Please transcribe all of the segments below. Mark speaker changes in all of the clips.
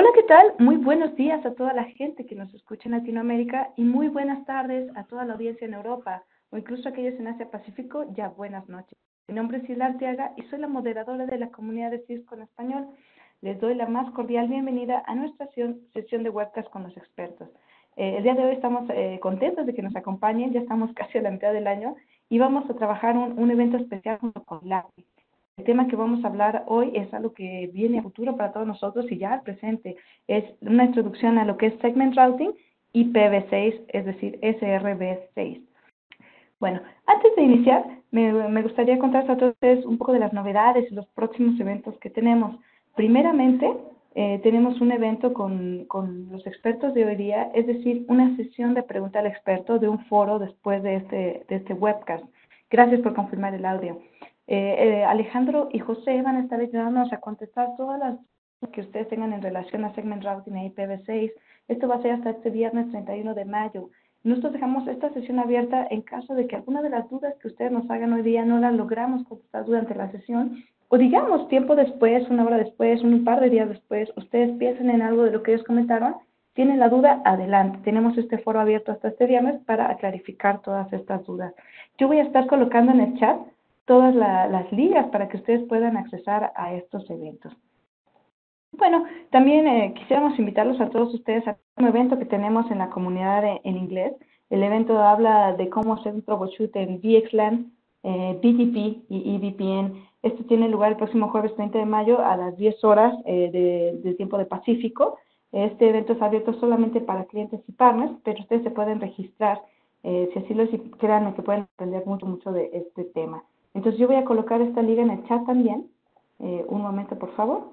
Speaker 1: Hola, ¿qué tal? Muy buenos días a toda la gente que nos escucha en Latinoamérica y muy buenas tardes a toda la audiencia en Europa o incluso aquellos en Asia Pacífico, ya buenas noches. Mi nombre es Hilda Arteaga y soy la moderadora de la comunidad de Cisco en español. Les doy la más cordial bienvenida a nuestra sesión de webcast con los expertos. Eh, el día de hoy estamos eh, contentos de que nos acompañen, ya estamos casi a la mitad del año y vamos a trabajar un, evento especial junto con LACI. El tema que vamos a hablar hoy es algo que viene a futuro para todos nosotros y ya al presente. Es una introducción a lo que es Segment Routing IPv6, es decir, SRv6. Bueno, antes de iniciar, me, me gustaría contarles a todos ustedes un poco de las novedades y los próximos eventos que tenemos. Primeramente, eh, tenemos un evento con, con, los expertos de hoy día, es decir, una sesión de pregunta al experto de un foro después de este, de este webcast. Gracias por confirmar el audio. Eh, eh, Alejandro y José van a estar ayudándonos a contestar todas las que ustedes tengan en relación a Segment Routing e IPv6. Esto va a ser hasta este viernes 31 de mayo. Nosotros dejamos esta sesión abierta en caso de que alguna de las dudas que ustedes nos hagan hoy día no las logramos contestar durante la sesión, o digamos tiempo después, una hora después, un par de días después, ustedes piensen en algo de lo que ellos comentaron, tienen la duda, adelante. Tenemos este foro abierto hasta este viernes para clarificar todas estas dudas. Yo voy a estar colocando en el chat todas las ligas para que ustedes puedan accesar a estos eventos. Bueno, también eh, quisiéramos invitarlos a todos ustedes a un evento que tenemos en la comunidad en inglés. El evento habla de cómo hacer un troubleshoot en VXLAN, eh, BGP y EVPN. Esto tiene lugar el próximo jueves 30 de mayo a las 10 horas eh, de, tiempo de Pacífico. Este evento es abierto solamente para clientes y partners, pero ustedes se pueden registrar eh, si así lo crean que pueden aprender mucho, mucho de este tema. Entonces yo voy a colocar esta liga en el chat también. Eh, un momento, por favor.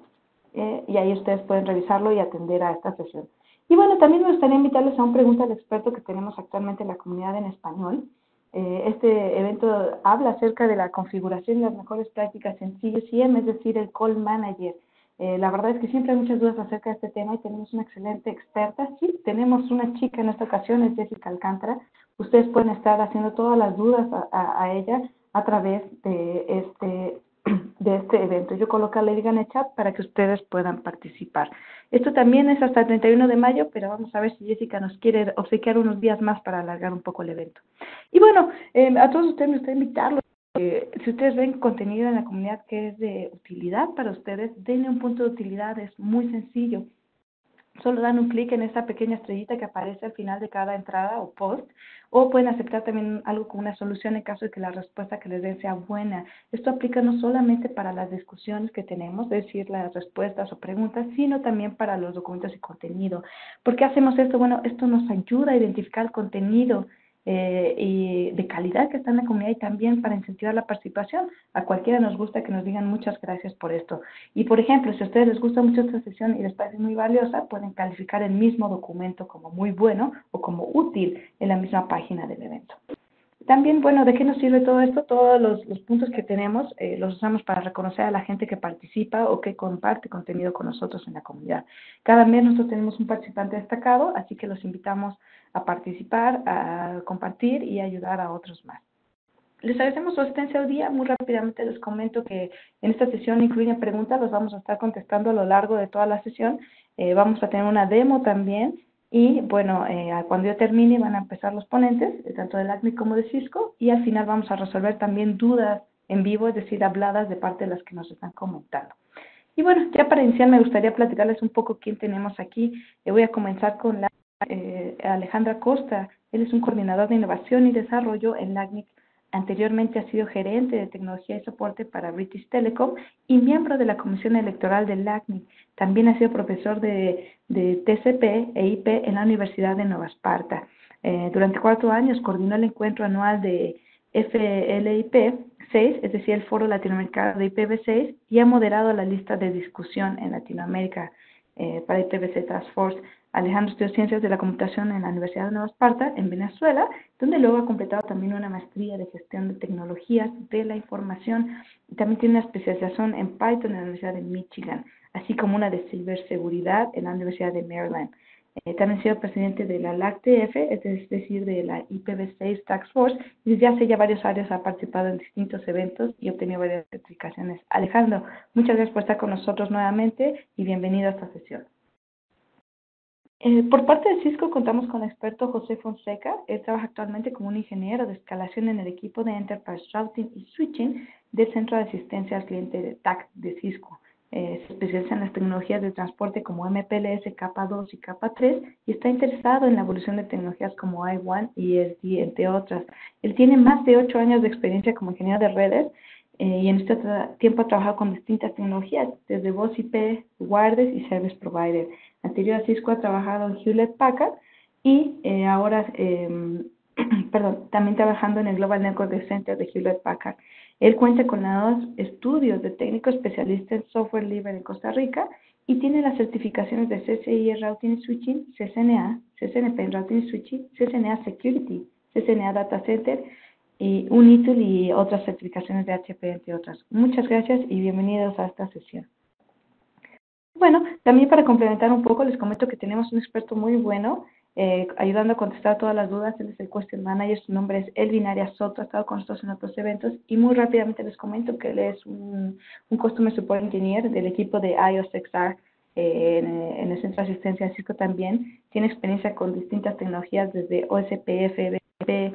Speaker 1: Eh, y ahí ustedes pueden revisarlo y atender a esta sesión. Y bueno, también me gustaría invitarles a un pregunta al experto que tenemos actualmente en la comunidad en español. Eh, este evento habla acerca de la configuración y las mejores prácticas en CUCM, es decir, el Call Manager. Eh, la verdad es que siempre hay muchas dudas acerca de este tema y tenemos una excelente experta. Sí, tenemos una chica en esta ocasión, es Jessica Alcántara. Ustedes pueden estar haciendo todas las dudas a ella a través de este, de este evento. Yo coloco la liga en el chat para que ustedes puedan participar. Esto también es hasta el 31 de mayo, pero vamos a ver si Jessica nos quiere obsequiar unos días más para alargar un poco el evento. Y bueno, eh, a todos ustedes me gustaría invitarlos. Eh, si ustedes ven contenido en la comunidad que es de utilidad para ustedes, denle un punto de utilidad, es muy sencillo. Solo dan un clic en esa pequeña estrellita que aparece al final de cada entrada o post o pueden aceptar también algo como una solución en caso de que la respuesta que les den sea buena. Esto aplica no solamente para las discusiones que tenemos, es decir, las respuestas o preguntas, sino también para los documentos y contenido. ¿Por qué hacemos esto? Bueno, esto nos ayuda a identificar el contenido eh, y de calidad que está en la comunidad y también para incentivar la participación. A cualquiera nos gusta que nos digan muchas gracias por esto. Y por ejemplo, si a ustedes les gusta mucho esta sesión y les parece muy valiosa, pueden calificar el mismo documento como muy bueno o como útil en la misma página del evento. También, bueno, ¿de qué nos sirve todo esto? Todos los, puntos que tenemos eh, los usamos para reconocer a la gente que participa o que comparte contenido con nosotros en la comunidad. Cada mes nosotros tenemos un participante destacado, así que los invitamos a participar, a compartir y ayudar a otros más. Les agradecemos su asistencia hoy día. Muy rápidamente les comento que en esta sesión incluyen preguntas, los vamos a estar contestando a lo largo de toda la sesión. Eh, vamos a tener una demo también y bueno, eh, cuando yo termine van a empezar los ponentes, eh, tanto del ACMI como de Cisco, y al final vamos a resolver también dudas en vivo, es decir, habladas de parte de las que nos están comentando. Y bueno, ya para iniciar me gustaría platicarles un poco quién tenemos aquí. Eh, voy a comenzar con la, eh, Alejandra Costa. Él es un coordinador de innovación y desarrollo en LACNIC Anteriormente ha sido gerente de tecnología y soporte para British Telecom y miembro de la Comisión Electoral del LACNIC. También ha sido profesor de, de TCP e IP en la Universidad de Nueva Esparta. Eh, durante cuatro años coordinó el encuentro anual de FLIP 6, es decir, el Foro Latinoamericano de IPv6, y ha moderado la lista de discusión en Latinoamérica eh, para IPv6 Task Force. Alejandro estudió Ciencias de la Computación en la Universidad de Nueva Esparta, en Venezuela, donde luego ha completado también una maestría de gestión de tecnologías de la información y también tiene una especialización en Python en la Universidad de Michigan, así como una de ciberseguridad en la Universidad de Maryland. Eh, también ha sido presidente de la LACTF, es decir, de la IPv6 Task Force, y desde hace ya varios años ha participado en distintos eventos y obtenido varias certificaciones. Alejandro, muchas gracias por estar con nosotros nuevamente y bienvenido a esta sesión. Eh, por parte de Cisco contamos con el experto José Fonseca. Él trabaja actualmente como un ingeniero de escalación en el equipo de Enterprise Routing y Switching del Centro de Asistencia al Cliente de TAC de Cisco. Eh, se especializa en las tecnologías de transporte como MPLS, capa 2 y capa 3 y está interesado en la evolución de tecnologías como i1 y ESD, entre otras. Él tiene más de 8 años de experiencia como ingeniero de redes eh, y en este tiempo ha trabajado con distintas tecnologías, desde voz IP, y service provider. Anterior a Cisco ha trabajado en Hewlett Packard y eh, ahora, eh, perdón, también trabajando en el Global Network Center de Hewlett Packard. Él cuenta con los estudios de técnico especialista en software libre en Costa Rica y tiene las certificaciones de CCI Routing Switching, CCNA, CCNP Routing Switching, CCNA Security, CCNA Data Center y UNITUL y otras certificaciones de HP, entre otras. Muchas gracias y bienvenidos a esta sesión. Bueno, también para complementar un poco, les comento que tenemos un experto muy bueno eh, ayudando a contestar todas las dudas. Él es el Question Manager, su nombre es Elvin Arias Soto, ha estado con nosotros en otros eventos y muy rápidamente les comento que él es un, un Customer Support Engineer del equipo de iOS XR eh, en, el Centro de Asistencia de Cisco también. Tiene experiencia con distintas tecnologías desde OSPF, BGP,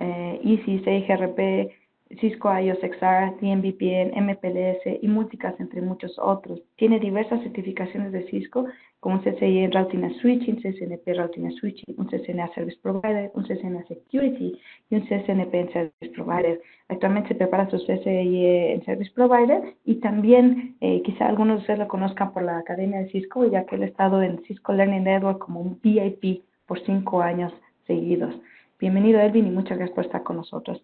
Speaker 1: eh, EIGRP, Cisco iOS XR, DMVPN, MPLS y Multicast, entre muchos otros. Tiene diversas certificaciones de Cisco, como CCI Routing and Switching, CCNP Routing and Switching, un CCNA Service Provider, un CCNA Security y un CCNP en Service Provider. Actualmente se prepara su CCI en Service Provider y también eh, quizá algunos de ustedes lo conozcan por la Academia de Cisco, ya que él ha estado en Cisco Learning Network como un VIP por cinco años seguidos. Bienvenido, Elvin, y muchas gracias por estar con nosotros.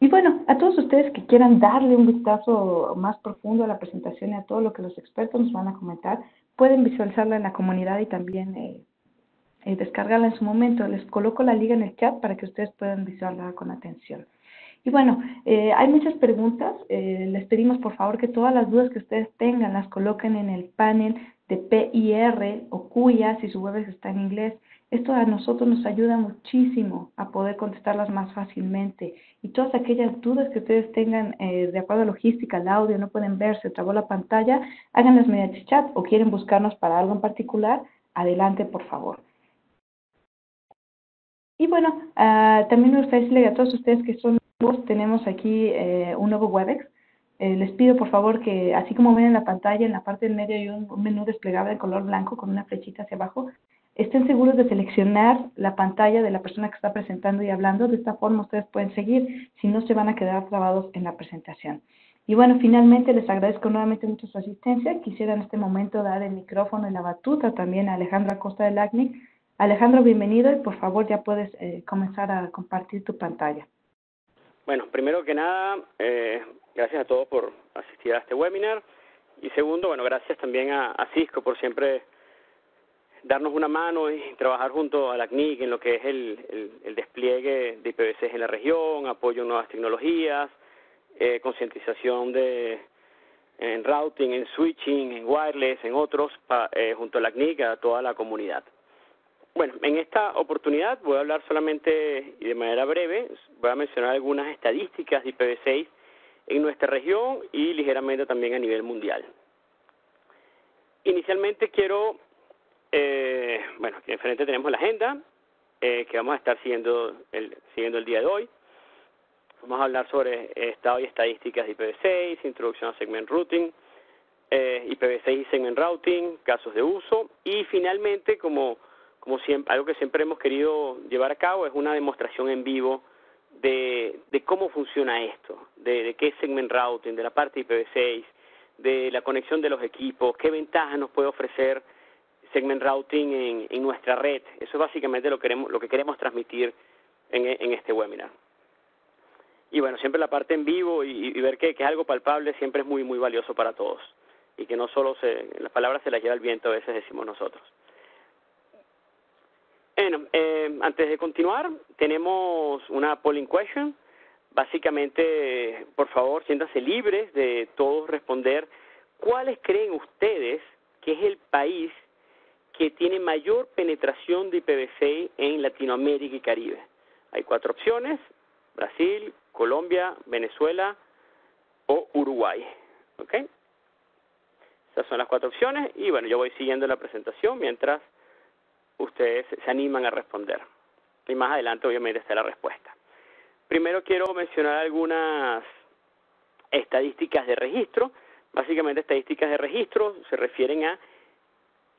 Speaker 1: Y bueno, a todos ustedes que quieran darle un vistazo más profundo a la presentación y a todo lo que los expertos nos van a comentar, pueden visualizarla en la comunidad y también eh, eh, descargarla en su momento. Les coloco la liga en el chat para que ustedes puedan visualizarla con atención. Y bueno, eh, hay muchas preguntas. Eh, les pedimos por favor que todas las dudas que ustedes tengan las coloquen en el panel de PIR o CUYA si su web está en inglés. Esto a nosotros nos ayuda muchísimo a poder contestarlas más fácilmente. Y todas aquellas dudas que ustedes tengan eh, de acuerdo a logística, el audio, no pueden ver, se trabó la pantalla, háganlas mediante chat o quieren buscarnos para algo en particular, adelante por favor. Y bueno, uh, también me gustaría decirle a todos ustedes que son nuevos, tenemos aquí eh, un nuevo WebEx. Eh, les pido por favor que, así como ven en la pantalla, en la parte del medio hay un, un menú desplegable de color blanco con una flechita hacia abajo estén seguros de seleccionar la pantalla de la persona que está presentando y hablando. De esta forma ustedes pueden seguir, si no se van a quedar trabados en la presentación. Y bueno, finalmente les agradezco nuevamente mucho su asistencia. Quisiera en este momento dar el micrófono y la batuta también a Alejandra Costa del ACNIC. Alejandro, bienvenido y por favor ya puedes eh, comenzar a compartir tu pantalla.
Speaker 2: Bueno, primero que nada, eh, gracias a todos por asistir a este webinar. Y segundo, bueno, gracias también a, a Cisco por siempre darnos una mano y trabajar junto a la CNIC en lo que es el, el, despliegue de IPv6 en la región, apoyo a nuevas tecnologías, eh, concientización de en routing, en switching, en wireless, en otros, eh, junto a la CNIC, a toda la comunidad. Bueno, en esta oportunidad voy a hablar solamente y de manera breve, voy a mencionar algunas estadísticas de IPv6 en nuestra región y ligeramente también a nivel mundial. Inicialmente quiero eh, bueno, aquí enfrente tenemos la agenda eh, que vamos a estar siguiendo el, siguiendo el día de hoy. Vamos a hablar sobre estado y estadísticas de IPv6, introducción a segment routing, eh, IPv6 y segment routing, casos de uso y finalmente, como, como siempre, algo que siempre hemos querido llevar a cabo es una demostración en vivo de, de cómo funciona esto, de, de qué es segment routing, de la parte IPv6, de la conexión de los equipos, qué ventajas nos puede ofrecer segment routing en, en nuestra red. Eso es básicamente lo, queremos, lo que queremos transmitir en, este webinar. Y bueno, siempre la parte en vivo y, y ver que, que, es algo palpable siempre es muy, muy valioso para todos. Y que no solo se, las palabras se las lleva el viento, a veces decimos nosotros. Bueno, eh, antes de continuar, tenemos una polling question. Básicamente, por favor, siéntanse libres de todos responder cuáles creen ustedes que es el país que tiene mayor penetración de IPv6 en Latinoamérica y Caribe. Hay cuatro opciones, Brasil, Colombia, Venezuela o Uruguay. ¿Ok? Esas son las cuatro opciones y bueno, yo voy siguiendo la presentación mientras ustedes se animan a responder. Y más adelante obviamente está la respuesta. Primero quiero mencionar algunas estadísticas de registro. Básicamente estadísticas de registro se refieren a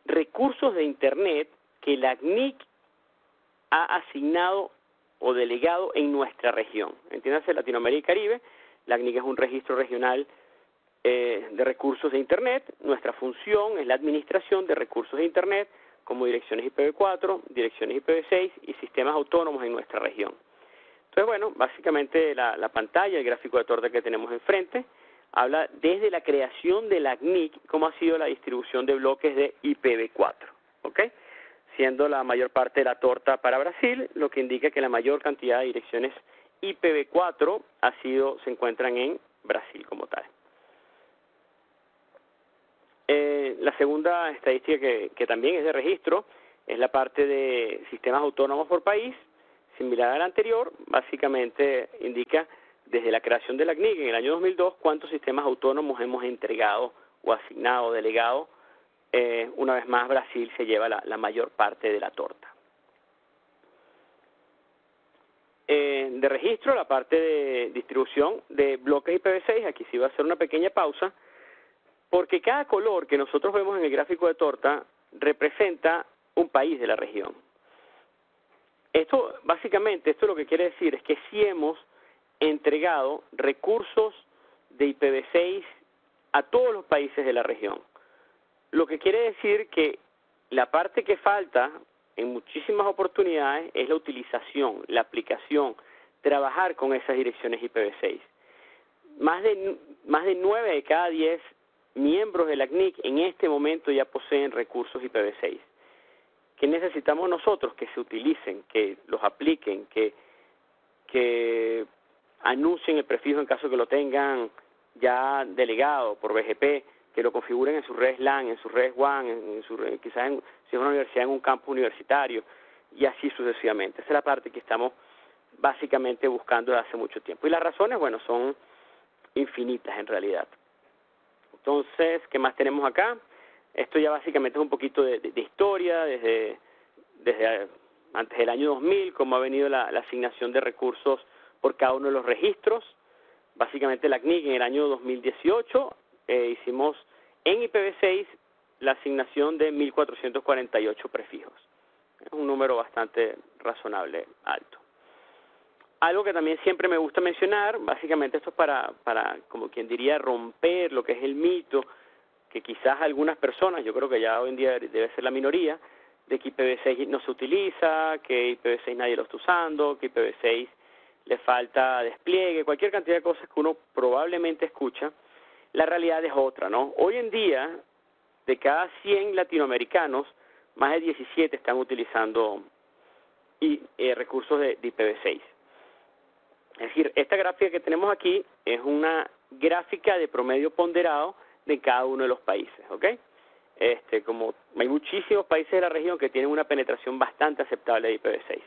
Speaker 2: recursos de Internet que la CNIC ha asignado o delegado en nuestra región. Entiéndase, Latinoamérica y Caribe, la CNIC es un registro regional eh, de recursos de Internet. Nuestra función es la administración de recursos de Internet como direcciones IPv4, direcciones IPv6 y sistemas autónomos en nuestra región. Entonces, bueno, básicamente la, la pantalla, el gráfico de torta que tenemos enfrente, habla desde la creación de la CNIC, cómo ha sido la distribución de bloques de IPv4, ¿ok? Siendo la mayor parte de la torta para Brasil, lo que indica que la mayor cantidad de direcciones IPv4 ha sido, se encuentran en Brasil como tal. Eh, la segunda estadística que, también es de registro es la parte de sistemas autónomos por país, similar a la anterior, básicamente indica desde la creación de la CNIC en el año 2002 cuántos sistemas autónomos hemos entregado o asignado, delegado. Eh, una vez más, Brasil se lleva la, mayor parte de la torta. Eh, de registro, la parte de distribución de bloques IPv6, aquí sí va a hacer una pequeña pausa porque cada color que nosotros vemos en el gráfico de torta representa un país de la región. Esto, básicamente, esto lo que quiere decir es que sí hemos entregado recursos de IPv6 a todos los países de la región. Lo que quiere decir que la parte que falta en muchísimas oportunidades es la utilización, la aplicación, trabajar con esas direcciones IPv6. Más de, más de 9 de cada 10 miembros de la CNIC en este momento ya poseen recursos IPv6. ¿Qué necesitamos nosotros? Que se utilicen, que los apliquen, que, que anuncien el prefijo en caso que lo tengan ya delegado por BGP, que lo configuren en sus redes LAN, en sus redes WAN, en, su, quizás en, si es una universidad en un campus universitario, y así sucesivamente. Esa es la parte que estamos básicamente buscando desde hace mucho tiempo. Y las razones, bueno, son infinitas en realidad. Entonces, ¿qué más tenemos acá? Esto ya básicamente es un poquito de, historia, desde, desde antes del año 2000, cómo ha venido la, asignación de recursos por cada uno de los registros. Básicamente la CNIC en el año 2018 eh, hicimos en IPv6 la asignación de 1.448 prefijos. Es un número bastante razonable, alto. Algo que también siempre me gusta mencionar, básicamente esto es para, para, como quien diría, romper lo que es el mito, que quizás algunas personas, yo creo que ya hoy en día debe ser la minoría, de que IPv6 no se utiliza, que IPv6 nadie lo está usando, que IPv6 le falta despliegue, cualquier cantidad de cosas que uno probablemente escucha, la realidad es otra, ¿no? Hoy en día, de cada 100 latinoamericanos, más de 17 están utilizando y, eh, recursos de IPv6. Es decir, esta gráfica que tenemos aquí es una gráfica de promedio ponderado de cada uno de los países, ¿ok? Este, como hay muchísimos países de la región que tienen una penetración bastante aceptable de IPv6.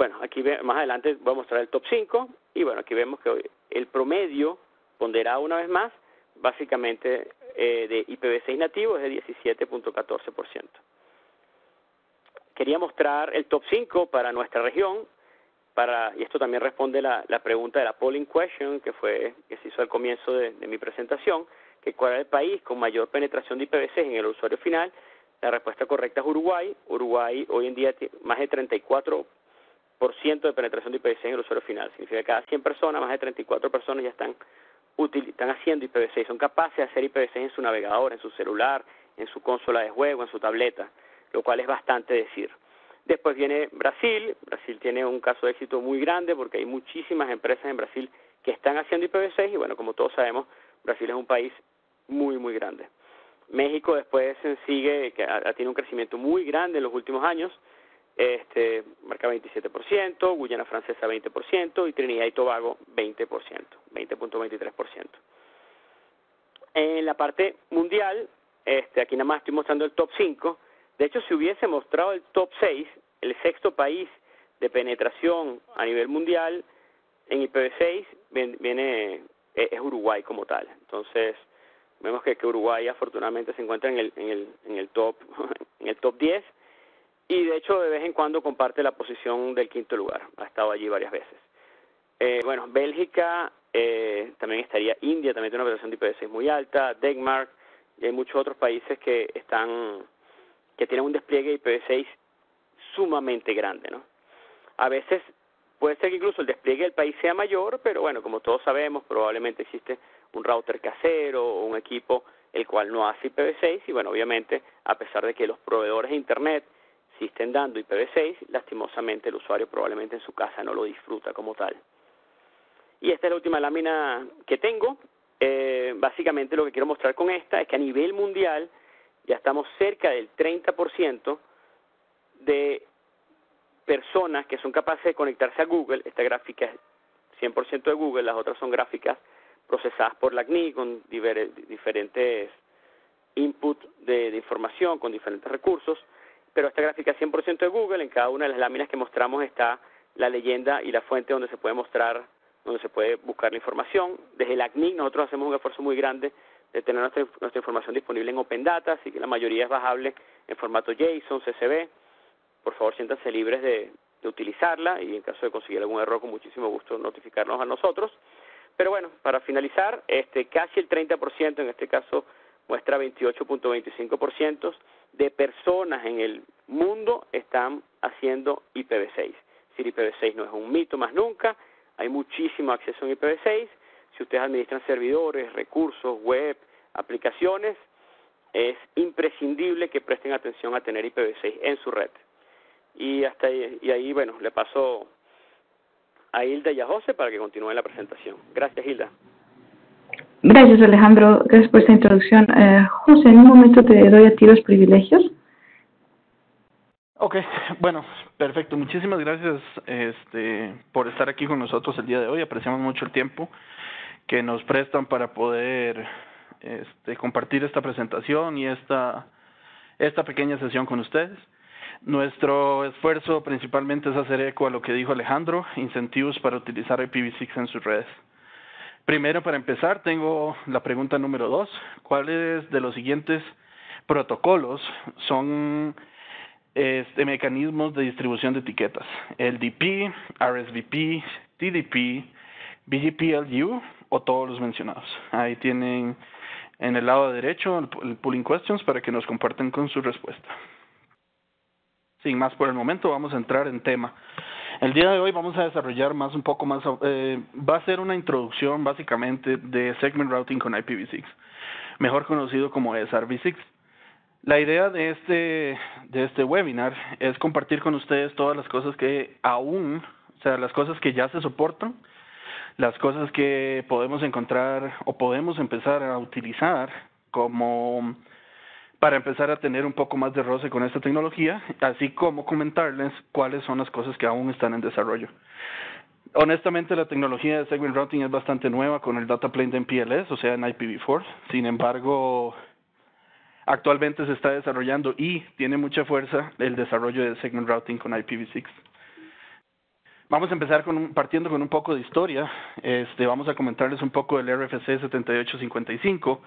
Speaker 2: Bueno, aquí más adelante voy a mostrar el top 5 y bueno, aquí vemos que el promedio ponderado una vez más, básicamente eh, de IPv6 nativo es de 17.14%. Quería mostrar el top 5 para nuestra región, y esto también responde la, la pregunta de la polling question que fue que se hizo al comienzo de, mi presentación, que cuál es el país con mayor penetración de IPv6 en el usuario final. La respuesta correcta es Uruguay. Uruguay hoy en día tiene más de 34% de penetración de IPv6 en el usuario final. Significa que cada 100 personas, más de 34 personas ya están, están haciendo IPv6. Son capaces de hacer IPv6 en su navegador, en su celular, en su consola de juego, en su tableta, lo cual es bastante decir. Después viene Brasil. Brasil tiene un caso de éxito muy grande porque hay muchísimas empresas en Brasil que están haciendo IPv6 y bueno, como todos sabemos, Brasil es un país muy, muy grande. México después sigue, que tiene un crecimiento muy grande en los últimos años, este, marca 27%, Guyana Francesa 20% y Trinidad y Tobago 20%, 20.23%. En la parte mundial, este, aquí nada más estoy mostrando el top 5, de hecho, si hubiese mostrado el top 6, el sexto país de penetración a nivel mundial en IPv6 viene, e, es Uruguay como tal. Entonces, vemos que, Uruguay afortunadamente se encuentra en el, en el, en el top en el top 10 y de hecho de vez en cuando comparte la posición del quinto lugar, ha estado allí varias veces. Eh, bueno, Bélgica, eh, también estaría India, también tiene una penetración de IPv6 muy alta, Denmark, y hay muchos otros países que están que tienen un despliegue de IPv6 sumamente grande, ¿no? A veces puede ser que incluso el despliegue del país sea mayor, pero bueno, como todos sabemos, probablemente existe un router casero o un equipo el cual no hace IPv6 y bueno, obviamente, a pesar de que los proveedores de internet estén dando IPv6, lastimosamente el usuario probablemente en su casa no lo disfruta como tal. Y esta es la última lámina que tengo. Eh, básicamente lo que quiero mostrar con esta es que a nivel mundial ya estamos cerca del 30% de personas que son capaces de conectarse a Google. Esta gráfica es 100% de Google, las otras son gráficas procesadas por la CNI con diferentes input de, de, información, con diferentes recursos. Pero esta gráfica es 100% de Google. En cada una de las láminas que mostramos está la leyenda y la fuente donde se puede mostrar donde se puede buscar la información. Desde la CNIC nosotros hacemos un esfuerzo muy grande de tener nuestra, nuestra información disponible en Open Data, así que la mayoría es bajable en formato JSON, CSV. Por favor, siéntanse libres de, de utilizarla y en caso de conseguir algún error, con muchísimo gusto notificarnos a nosotros. Pero bueno, para finalizar, este casi el 30%, en este caso muestra 28.25% de personas en el mundo están haciendo IPv6. Si IPv6 no es un mito más nunca, hay muchísimo acceso en IPv6. Si ustedes administran servidores, recursos, web, aplicaciones, es imprescindible que presten atención a tener IPv6 en su red. Y hasta ahí, y ahí bueno, le paso a Hilda y a José para que continúen la presentación. Gracias, Hilda.
Speaker 1: Gracias, Alejandro. Gracias por esta introducción. Eh, José, en un momento te doy a ti los privilegios.
Speaker 3: Ok, bueno, perfecto. Muchísimas gracias este, por estar aquí con nosotros el día de hoy. Apreciamos mucho el tiempo que nos prestan para poder este, compartir esta presentación y esta, esta pequeña sesión con ustedes. Nuestro esfuerzo principalmente es hacer eco a lo que dijo Alejandro, incentivos para utilizar IPv6 en sus redes. Primero, para empezar, tengo la pregunta número dos. ¿Cuáles de los siguientes protocolos son este, mecanismos de distribución de etiquetas, LDP, RSVP, TDP, BGPLU o todos los mencionados. Ahí tienen en el lado derecho el, pooling questions para que nos compartan con su respuesta. Sin más por el momento, vamos a entrar en tema. El día de hoy vamos a desarrollar más un poco más, eh, va a ser una introducción básicamente de Segment Routing con IPv6, mejor conocido como SRv6. La idea de este, de este webinar es compartir con ustedes todas las cosas que aún, o sea, las cosas que ya se soportan, las cosas que podemos encontrar o podemos empezar a utilizar como para empezar a tener un poco más de roce con esta tecnología, así como comentarles cuáles son las cosas que aún están en desarrollo. Honestamente, la tecnología de Segment Routing es bastante nueva con el data plane de MPLS, o sea, en IPv4. Sin embargo, actualmente se está desarrollando y tiene mucha fuerza el desarrollo de segment routing con IPv6. Vamos a empezar con partiendo con un poco de historia. Este, vamos a comentarles un poco del RFC 7855,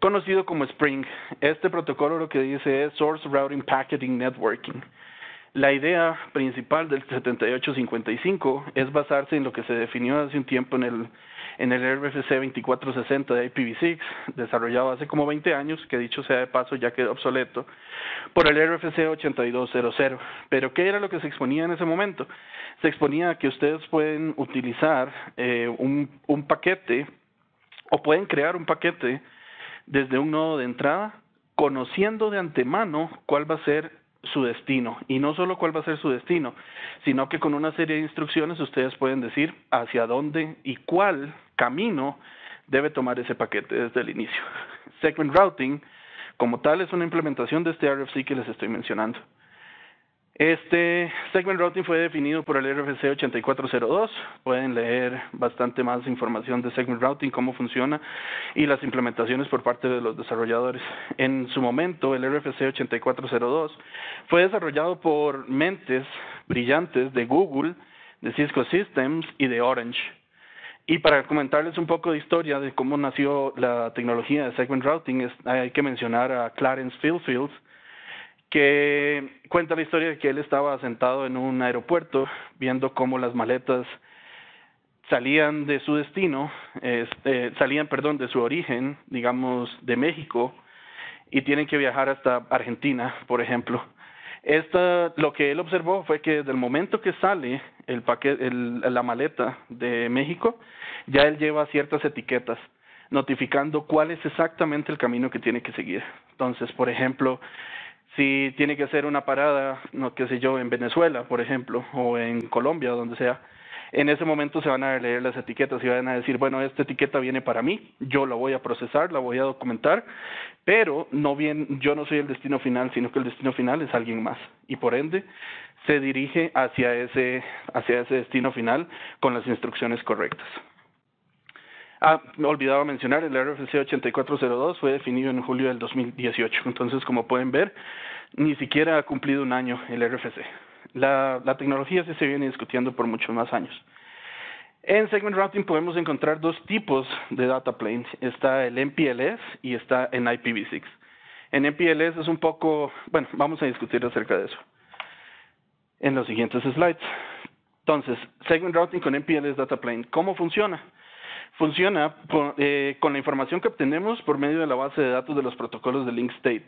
Speaker 3: conocido como Spring. Este protocolo lo que dice es Source Routing Packaging Networking. La idea principal del 7855 es basarse en lo que se definió hace un tiempo en el en el RFC 2460 de IPv6, desarrollado hace como 20 años, que dicho sea de paso ya quedó obsoleto, por el RFC 8200. Pero ¿qué era lo que se exponía en ese momento? Se exponía que ustedes pueden utilizar eh, un, un paquete o pueden crear un paquete desde un nodo de entrada conociendo de antemano cuál va a ser su destino. Y no solo cuál va a ser su destino, sino que con una serie de instrucciones ustedes pueden decir hacia dónde y cuál camino debe tomar ese paquete desde el inicio. Segment routing, como tal, es una implementación de este RFC que les estoy mencionando. Este segment routing fue definido por el RFC 8402. Pueden leer bastante más información de segment routing, cómo funciona y las implementaciones por parte de los desarrolladores. En su momento, el RFC 8402 fue desarrollado por mentes brillantes de Google, de Cisco Systems y de Orange. Y para comentarles un poco de historia de cómo nació la tecnología de segment routing, hay que mencionar a Clarence Fieldfields, que cuenta la historia de que él estaba sentado en un aeropuerto viendo cómo las maletas salían de su destino, este, salían, perdón, de su origen, digamos, de México, y tienen que viajar hasta Argentina, por ejemplo. Esta, lo que él observó fue que desde el momento que sale el paquete, el, la maleta de México, ya él lleva ciertas etiquetas notificando cuál es exactamente el camino que tiene que seguir. Entonces, por ejemplo, si tiene que hacer una parada, no qué sé yo, en Venezuela, por ejemplo, o en Colombia, donde sea, en ese momento se van a leer las etiquetas y van a decir, bueno, esta etiqueta viene para mí, yo la voy a procesar, la voy a documentar, pero no bien, yo no soy el destino final, sino que el destino final es alguien más y por ende se dirige hacia ese hacia ese destino final con las instrucciones correctas. Ah, me olvidaba mencionar, el RFC 8402 fue definido en julio del 2018, entonces como pueden ver, ni siquiera ha cumplido un año el RFC. La, tecnología sí se viene discutiendo por muchos más años. En Segment Routing podemos encontrar dos tipos de data plane. Está el MPLS y está en IPv6. En MPLS es un poco, bueno, vamos a discutir acerca de eso en los siguientes slides. Entonces, Segment Routing con MPLS Data Plane, ¿cómo funciona? Funciona eh, con la información que obtenemos por medio de la base de datos de los protocolos de Link State.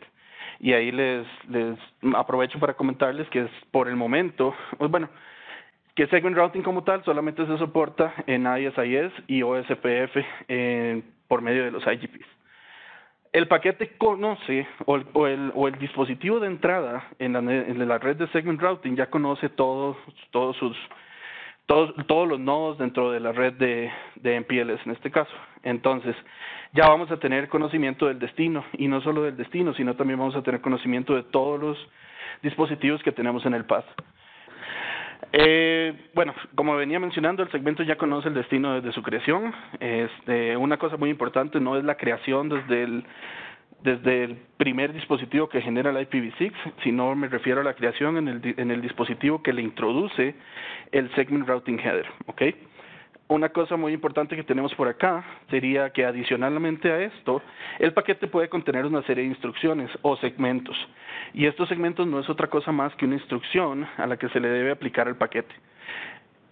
Speaker 3: Y ahí les, les aprovecho para comentarles que es por el momento, pues bueno, que Segment Routing como tal solamente se soporta en ISIS y OSPF eh, por medio de los IGPs. El paquete conoce o el, o el, o el dispositivo de entrada en la, en la red de Segment Routing ya conoce todos, todos sus todos, los nodos dentro de la red de, de MPLS en este caso. Entonces, ya vamos a tener conocimiento del destino, y no solo del destino, sino también vamos a tener conocimiento de todos los dispositivos que tenemos en el path. Eh, bueno, como venía mencionando, el segmento ya conoce el destino desde su creación. Este, una cosa muy importante no es la creación desde el desde el primer dispositivo que genera el IPv6, sino me refiero a la creación en el, en el dispositivo que le introduce el Segment Routing Header. Una cosa muy importante que tenemos por acá sería que adicionalmente a esto, el paquete puede contener una serie de instrucciones o segmentos. Y estos segmentos no es otra cosa más que una instrucción a la que se le debe aplicar al paquete.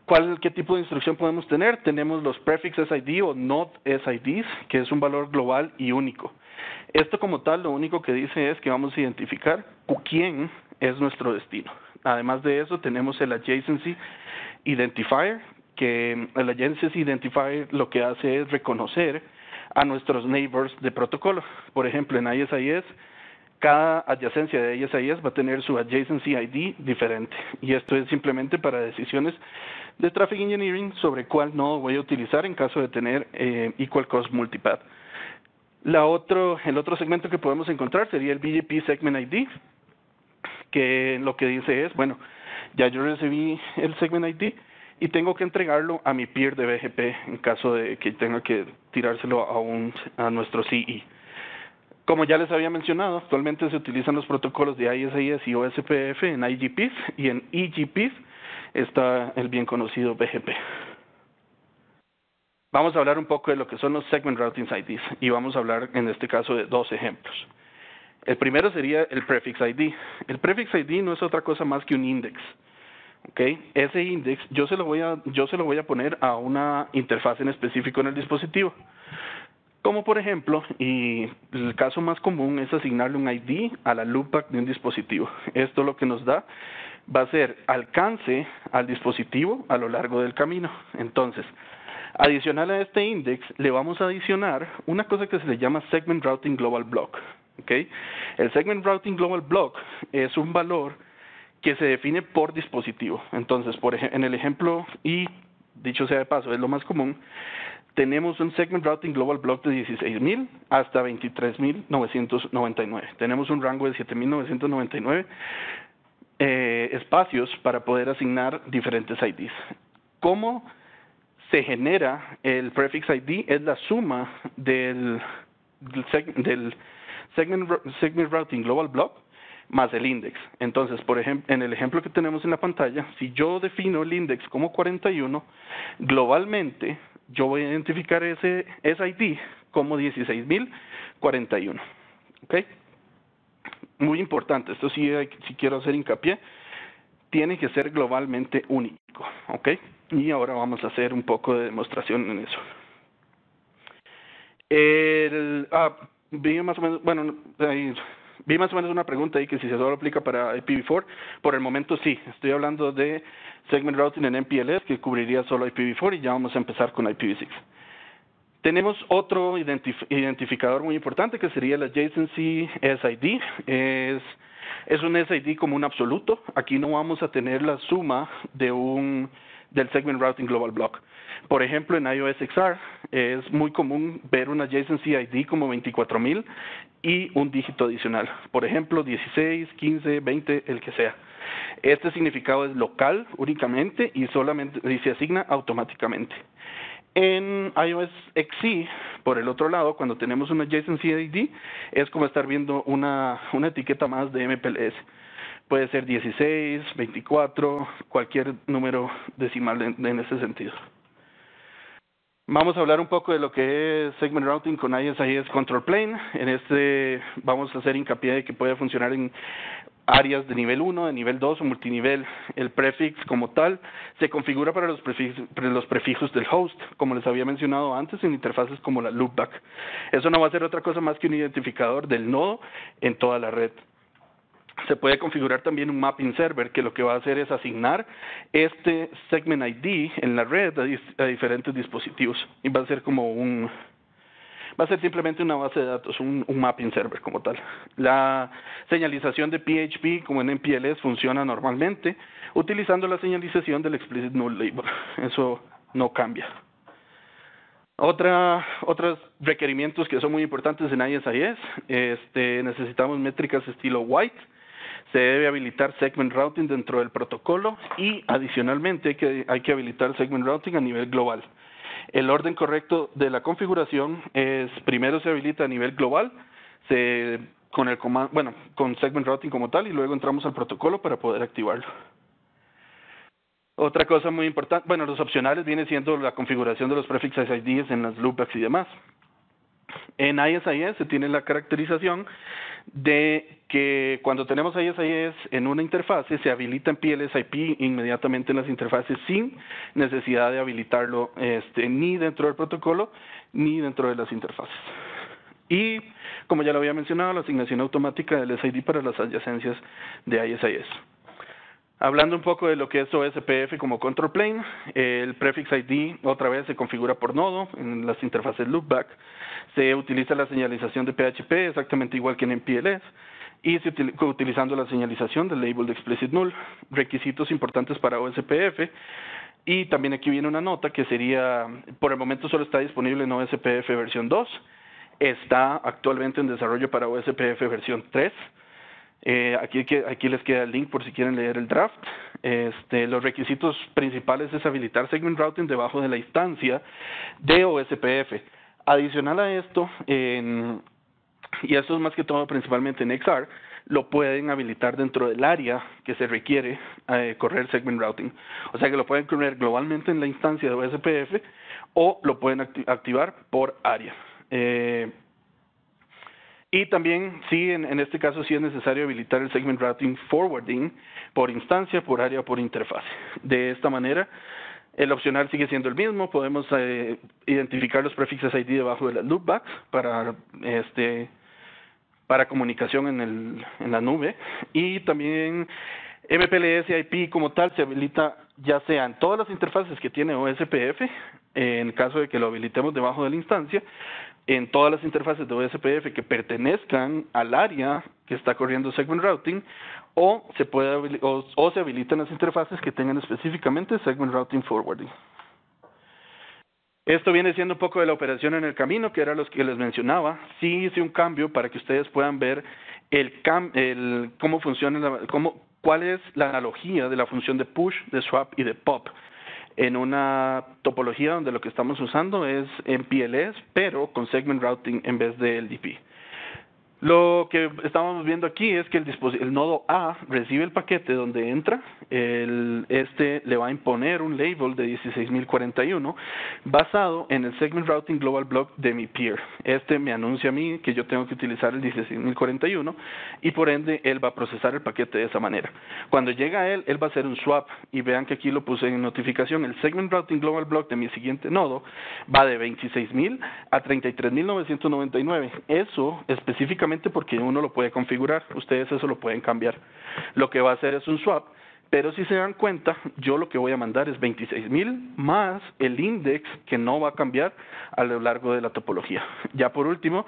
Speaker 3: ¿Cuál, ¿Qué tipo de instrucción podemos tener? Tenemos los prefix SID o not SIDs, que es un valor global y único. Esto como tal lo único que dice es que vamos a identificar quién es nuestro destino. Además de eso tenemos el adjacency identifier, que el adjacency identifier lo que hace es reconocer a nuestros neighbors de protocolo. Por ejemplo, en ISIS, cada adyacencia de ISIS va a tener su adjacency ID diferente. Y esto es simplemente para decisiones de traffic engineering sobre cuál nodo voy a utilizar en caso de tener eh, equal cost multipath. La otro, el otro segmento que podemos encontrar sería el BGP Segment ID, que lo que dice es, bueno, ya yo recibí el Segment ID y tengo que entregarlo a mi peer de BGP en caso de que tenga que tirárselo a, un, a nuestro CE. Como ya les había mencionado, actualmente se utilizan los protocolos de ISIS y OSPF en IGPs y en EGPs está el bien conocido BGP. Vamos a hablar un poco de lo que son los Segment Routing IDs y vamos a hablar en este caso de dos ejemplos. El primero sería el Prefix ID. El Prefix ID no es otra cosa más que un index. ¿okay? Ese index yo se lo voy a yo se lo voy a poner a una interfaz en específico en el dispositivo. Como por ejemplo, y el caso más común es asignarle un ID a la loopback de un dispositivo. Esto lo que nos da va a ser alcance al dispositivo a lo largo del camino. Entonces, Adicional a este index, le vamos a adicionar una cosa que se le llama Segment Routing Global Block. ¿okay? El Segment Routing Global Block es un valor que se define por dispositivo. Entonces, por en el ejemplo, y dicho sea de paso, es lo más común, tenemos un Segment Routing Global Block de 16.000 hasta 23.999. Tenemos un rango de 7.999 eh, espacios para poder asignar diferentes IDs. ¿Cómo se genera el prefix ID es la suma del, del segment, segment routing global block más el index. Entonces, por ejemplo, en el ejemplo que tenemos en la pantalla, si yo defino el index como 41, globalmente yo voy a identificar ese, ese ID como 16.041. ¿Ok? muy importante, esto sí, sí quiero hacer hincapié, tiene que ser globalmente único, ¿ok? Y ahora vamos a hacer un poco de demostración en eso. Ah, vi más o menos, bueno, vi más o menos una pregunta ahí que si se solo aplica para IPv4. Por el momento sí, estoy hablando de segment routing en MPLS que cubriría solo IPv4 y ya vamos a empezar con IPv6. Tenemos otro identificador muy importante que sería el Adjacency SID. Es, es un SID como un absoluto. Aquí no vamos a tener la suma de un, del Segment Routing Global Block. Por ejemplo, en iOS XR es muy común ver un Adjacency ID como 24000 y un dígito adicional. Por ejemplo, 16, 15, 20, el que sea. Este significado es local únicamente y solamente y se asigna automáticamente. En iOS XE, por el otro lado, cuando tenemos una adjacency ID, es como estar viendo una, una etiqueta más de MPLS. Puede ser 16, 24, cualquier número decimal en, en ese sentido. Vamos a hablar un poco de lo que es Segment Routing con ISIS Control Plane. En este vamos a hacer hincapié de que puede funcionar en áreas de nivel 1, de nivel 2 o multinivel. El prefix como tal se configura para los prefijos, los prefijos del host, como les había mencionado antes, en interfaces como la loopback. Eso no va a ser otra cosa más que un identificador del nodo en toda la red. Se puede configurar también un mapping server que lo que va a hacer es asignar este segment ID en la red a, a diferentes dispositivos y va a ser como un, va a ser simplemente una base de datos, un, mapping server como tal. La señalización de PHP como en MPLS funciona normalmente utilizando la señalización del explicit null label. Eso no cambia. Otra, otros requerimientos que son muy importantes en ISIS, este, necesitamos métricas estilo white, se debe habilitar segment routing dentro del protocolo y adicionalmente hay que, hay que habilitar segment routing a nivel global. El orden correcto de la configuración es primero se habilita a nivel global, se, con el comando, bueno, con segment routing como tal y luego entramos al protocolo para poder activarlo. Otra cosa muy importante, bueno, los opcionales viene siendo la configuración de los prefixes IDs en las loopbacks y demás. En ISIS se tiene la caracterización de que cuando tenemos ISIS en una interfase se habilita en PLSIP inmediatamente en las interfaces sin necesidad de habilitarlo este, ni dentro del protocolo ni dentro de las interfaces. Y como ya lo había mencionado, la asignación automática del SID para las adyacencias de ISIS. Hablando un poco de lo que es OSPF como control plane, el prefix ID otra vez se configura por nodo en las interfaces loopback. Se utiliza la señalización de PHP exactamente igual que en MPLS y se utilizando la señalización del label de explicit null, requisitos importantes para OSPF. Y también aquí viene una nota que sería, por el momento solo está disponible en OSPF versión 2, está actualmente en desarrollo para OSPF versión 3 eh, aquí, aquí les queda el link por si quieren leer el draft. Este, los requisitos principales es habilitar segment routing debajo de la instancia de OSPF. Adicional a esto, y esto es más que todo principalmente en XR, lo pueden habilitar dentro del área que se requiere eh, correr segment routing. O sea que lo pueden correr globalmente en la instancia de OSPF o lo pueden activar por área. Eh, y también, sí, en, este caso sí es necesario habilitar el Segment Routing Forwarding por instancia, por área por interfase. De esta manera, el opcional sigue siendo el mismo. Podemos eh, identificar los prefixes ID debajo de las loopbacks para, este, para comunicación en, el, en la nube. Y también MPLS IP como tal se habilita ya sea en todas las interfaces que tiene OSPF, en caso de que lo habilitemos debajo de la instancia, en todas las interfaces de OSPF que pertenezcan al área que está corriendo Segment Routing o se, puede, o, se habilitan las interfaces que tengan específicamente Segment Routing Forwarding. Esto viene siendo un poco de la operación en el camino, que era los que les mencionaba. Sí hice un cambio para que ustedes puedan ver el, el cómo funciona, cómo, cuál es la analogía de la función de push, de swap y de pop en una topología donde lo que estamos usando es MPLS, pero con segment routing en vez de LDP. Lo que estábamos viendo aquí es que el, el nodo A recibe el paquete donde entra, el, este le va a imponer un label de 16041 basado en el Segment Routing Global Block de mi peer. Este me anuncia a mí que yo tengo que utilizar el 16041 y por ende él va a procesar el paquete de esa manera. Cuando llega a él, él va a hacer un swap y vean que aquí lo puse en notificación. El Segment Routing Global Block de mi siguiente nodo va de 26.000 a 33.999. Eso específicamente porque uno lo puede configurar, ustedes eso lo pueden cambiar. Lo que va a hacer es un swap, pero si se dan cuenta, yo lo que voy a mandar es 26.000 más el index que no va a cambiar a lo largo de la topología. Ya por último,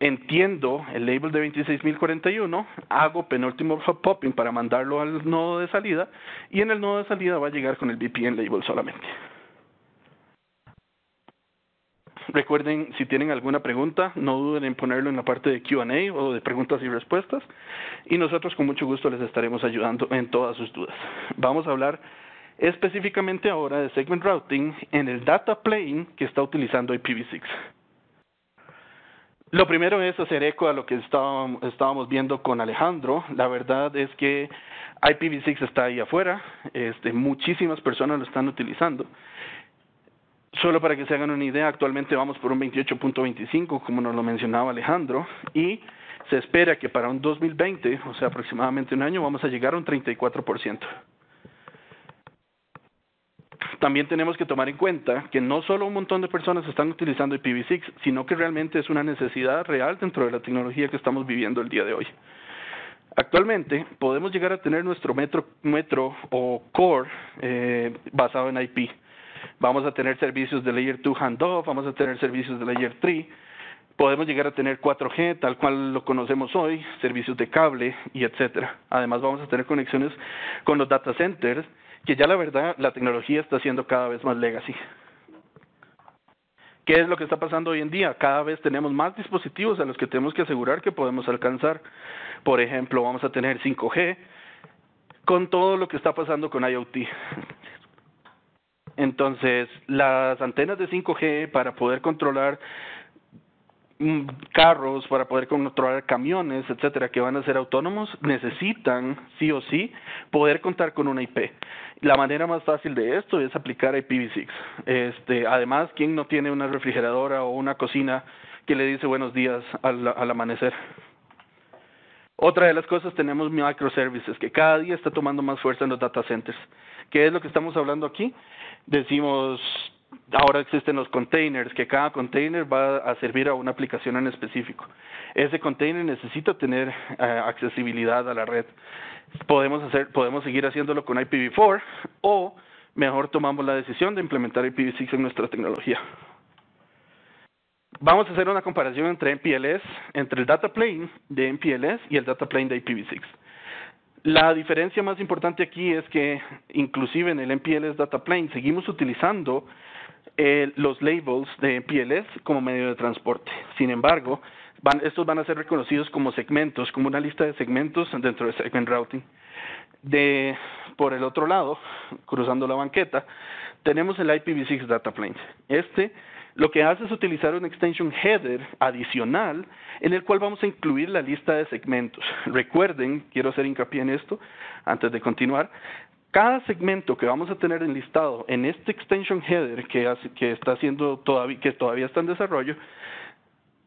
Speaker 3: entiendo el label de 26.041, hago penúltimo popping para mandarlo al nodo de salida y en el nodo de salida va a llegar con el VPN label solamente. Recuerden, si tienen alguna pregunta, no duden en ponerlo en la parte de QA o de preguntas y respuestas. Y nosotros con mucho gusto les estaremos ayudando en todas sus dudas. Vamos a hablar específicamente ahora de segment routing en el data plane que está utilizando IPv6. Lo primero es hacer eco a lo que estábamos, viendo con Alejandro. La verdad es que IPv6 está ahí afuera, este, muchísimas personas lo están utilizando. Solo para que se hagan una idea, actualmente vamos por un 28.25, como nos lo mencionaba Alejandro, y se espera que para un 2020, o sea, aproximadamente un año, vamos a llegar a un 34%. También tenemos que tomar en cuenta que no solo un montón de personas están utilizando IPv6, sino que realmente es una necesidad real dentro de la tecnología que estamos viviendo el día de hoy. Actualmente podemos llegar a tener nuestro metro, metro o core eh, basado en IP vamos a tener servicios de Layer 2 handoff, vamos a tener servicios de Layer 3, podemos llegar a tener 4G tal cual lo conocemos hoy, servicios de cable y etcétera. Además vamos a tener conexiones con los data centers, que ya la verdad la tecnología está siendo cada vez más legacy. ¿Qué es lo que está pasando hoy en día? Cada vez tenemos más dispositivos a los que tenemos que asegurar que podemos alcanzar. Por ejemplo, vamos a tener 5G con todo lo que está pasando con IoT. Entonces, las antenas de 5G para poder controlar mm, carros, para poder controlar camiones, etcétera, que van a ser autónomos, necesitan sí o sí poder contar con una IP. La manera más fácil de esto es aplicar IPv6. Este, además, ¿quién no tiene una refrigeradora o una cocina que le dice buenos días al, al amanecer? Otra de las cosas tenemos microservices, que cada día está tomando más fuerza en los data centers. ¿Qué es lo que estamos hablando aquí? decimos, ahora existen los containers, que cada container va a servir a una aplicación en específico. Ese container necesita tener eh, accesibilidad a la red. Podemos hacer, podemos seguir haciéndolo con IPv4 o mejor tomamos la decisión de implementar IPv6 en nuestra tecnología. Vamos a hacer una comparación entre MPLS, entre el data plane de MPLS y el data plane de IPv6. La diferencia más importante aquí es que inclusive en el MPLS Data Plane seguimos utilizando eh, los labels de MPLS como medio de transporte. Sin embargo, estos van a ser reconocidos como segmentos, como una lista de segmentos dentro de Segment Routing. Por el otro lado, cruzando la banqueta, tenemos el IPv6 Data Plane. Este lo que hace es utilizar un extension header adicional en el cual vamos a incluir la lista de segmentos. Recuerden, quiero hacer hincapié en esto antes de continuar, cada segmento que vamos a tener enlistado en este extension header que, está haciendo todavía, que todavía está en desarrollo,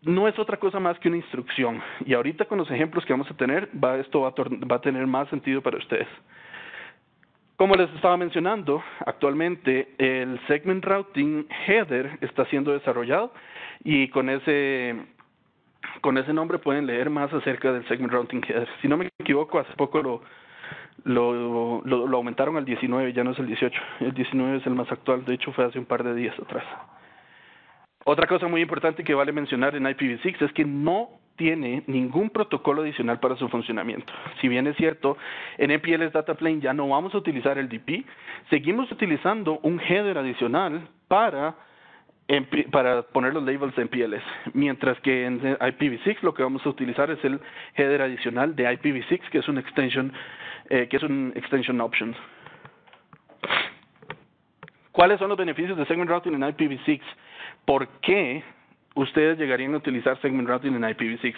Speaker 3: no es otra cosa más que una instrucción. Y ahorita con los ejemplos que vamos a tener, esto va a tener más sentido para ustedes. Como les estaba mencionando, actualmente el segment routing header está siendo desarrollado y con ese con ese nombre pueden leer más acerca del segment routing header. Si no me equivoco, hace poco lo lo, lo, lo aumentaron al 19, ya no es el 18. El 19 es el más actual, de hecho fue hace un par de días atrás. Otra cosa muy importante que vale mencionar en IPv6 es que no tiene ningún protocolo adicional para su funcionamiento. Si bien es cierto, en MPLS Data Plane ya no vamos a utilizar el DP, seguimos utilizando un header adicional para para poner los labels de MPLS, mientras que en IPv6 lo que vamos a utilizar es el header adicional de IPv6, que es un extension, eh, que es un extension option. ¿Cuáles son los beneficios de segment routing en IPv6? ¿Por qué ustedes llegarían a utilizar Segment Routing en IPv6.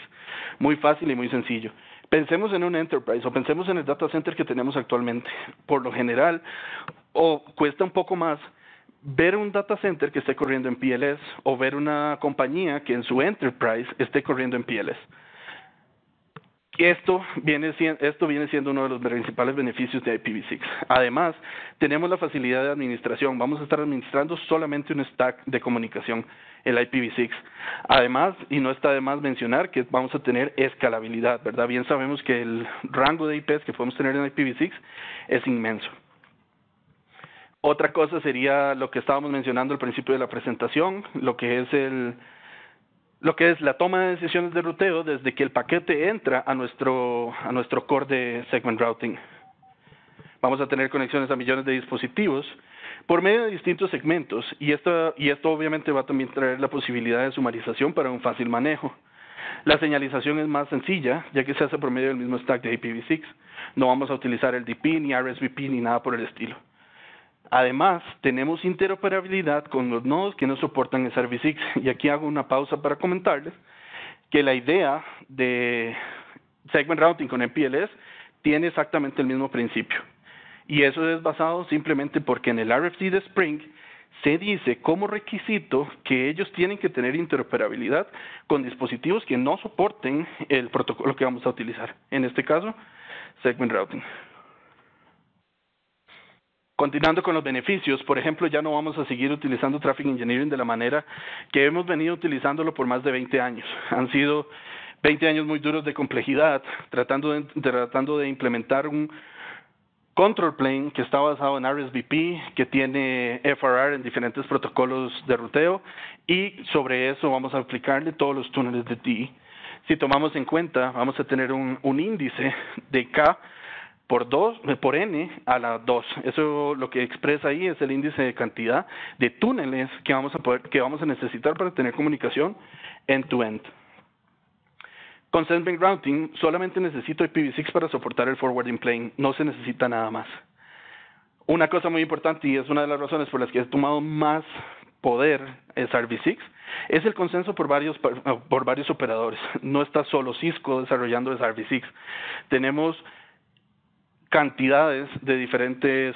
Speaker 3: Muy fácil y muy sencillo. Pensemos en un enterprise o pensemos en el data center que tenemos actualmente. Por lo general, o cuesta un poco más ver un data center que esté corriendo en PLS o ver una compañía que en su enterprise esté corriendo en PLS. Esto viene, esto viene siendo uno de los principales beneficios de IPv6. Además, tenemos la facilidad de administración. Vamos a estar administrando solamente un stack de comunicación, el IPv6. Además, y no está de más mencionar que vamos a tener escalabilidad, ¿verdad? Bien sabemos que el rango de IPs que podemos tener en IPv6 es inmenso. Otra cosa sería lo que estábamos mencionando al principio de la presentación, lo que es el lo que es la toma de decisiones de ruteo desde que el paquete entra a nuestro a nuestro core de segment routing. Vamos a tener conexiones a millones de dispositivos por medio de distintos segmentos y esto y esto obviamente va a también traer la posibilidad de sumarización para un fácil manejo. La señalización es más sencilla, ya que se hace por medio del mismo stack de IPv6. No vamos a utilizar el DP, ni RSVP, ni nada por el estilo. Además, tenemos interoperabilidad con los nodos que no soportan SRv6. Y aquí hago una pausa para comentarles que la idea de Segment Routing con MPLS tiene exactamente el mismo principio. Y eso es basado simplemente porque en el RFC de Spring se dice como requisito que ellos tienen que tener interoperabilidad con dispositivos que no soporten el protocolo que vamos a utilizar. En este caso, Segment Routing. Continuando con los beneficios, por ejemplo, ya no vamos a seguir utilizando Traffic Engineering de la manera que hemos venido utilizándolo por más de 20 años. Han sido 20 años muy duros de complejidad, tratando de, tratando de implementar un control plane que está basado en RSVP, que tiene FRR en diferentes protocolos de ruteo, y sobre eso vamos a aplicarle todos los túneles de TI. Si tomamos en cuenta, vamos a tener un, un índice de K por dos, por n a la 2. Eso lo que expresa ahí es el índice de cantidad de túneles que vamos a poder, que vamos a necesitar para tener comunicación end-to-end. Con Sendbank Routing solamente necesito IPv6 para soportar el forwarding plane, no se necesita nada más. Una cosa muy importante y es una de las razones por las que he tomado más poder SRv6 es el consenso por varios por varios operadores. No está solo Cisco desarrollando SRv6. Tenemos cantidades de diferentes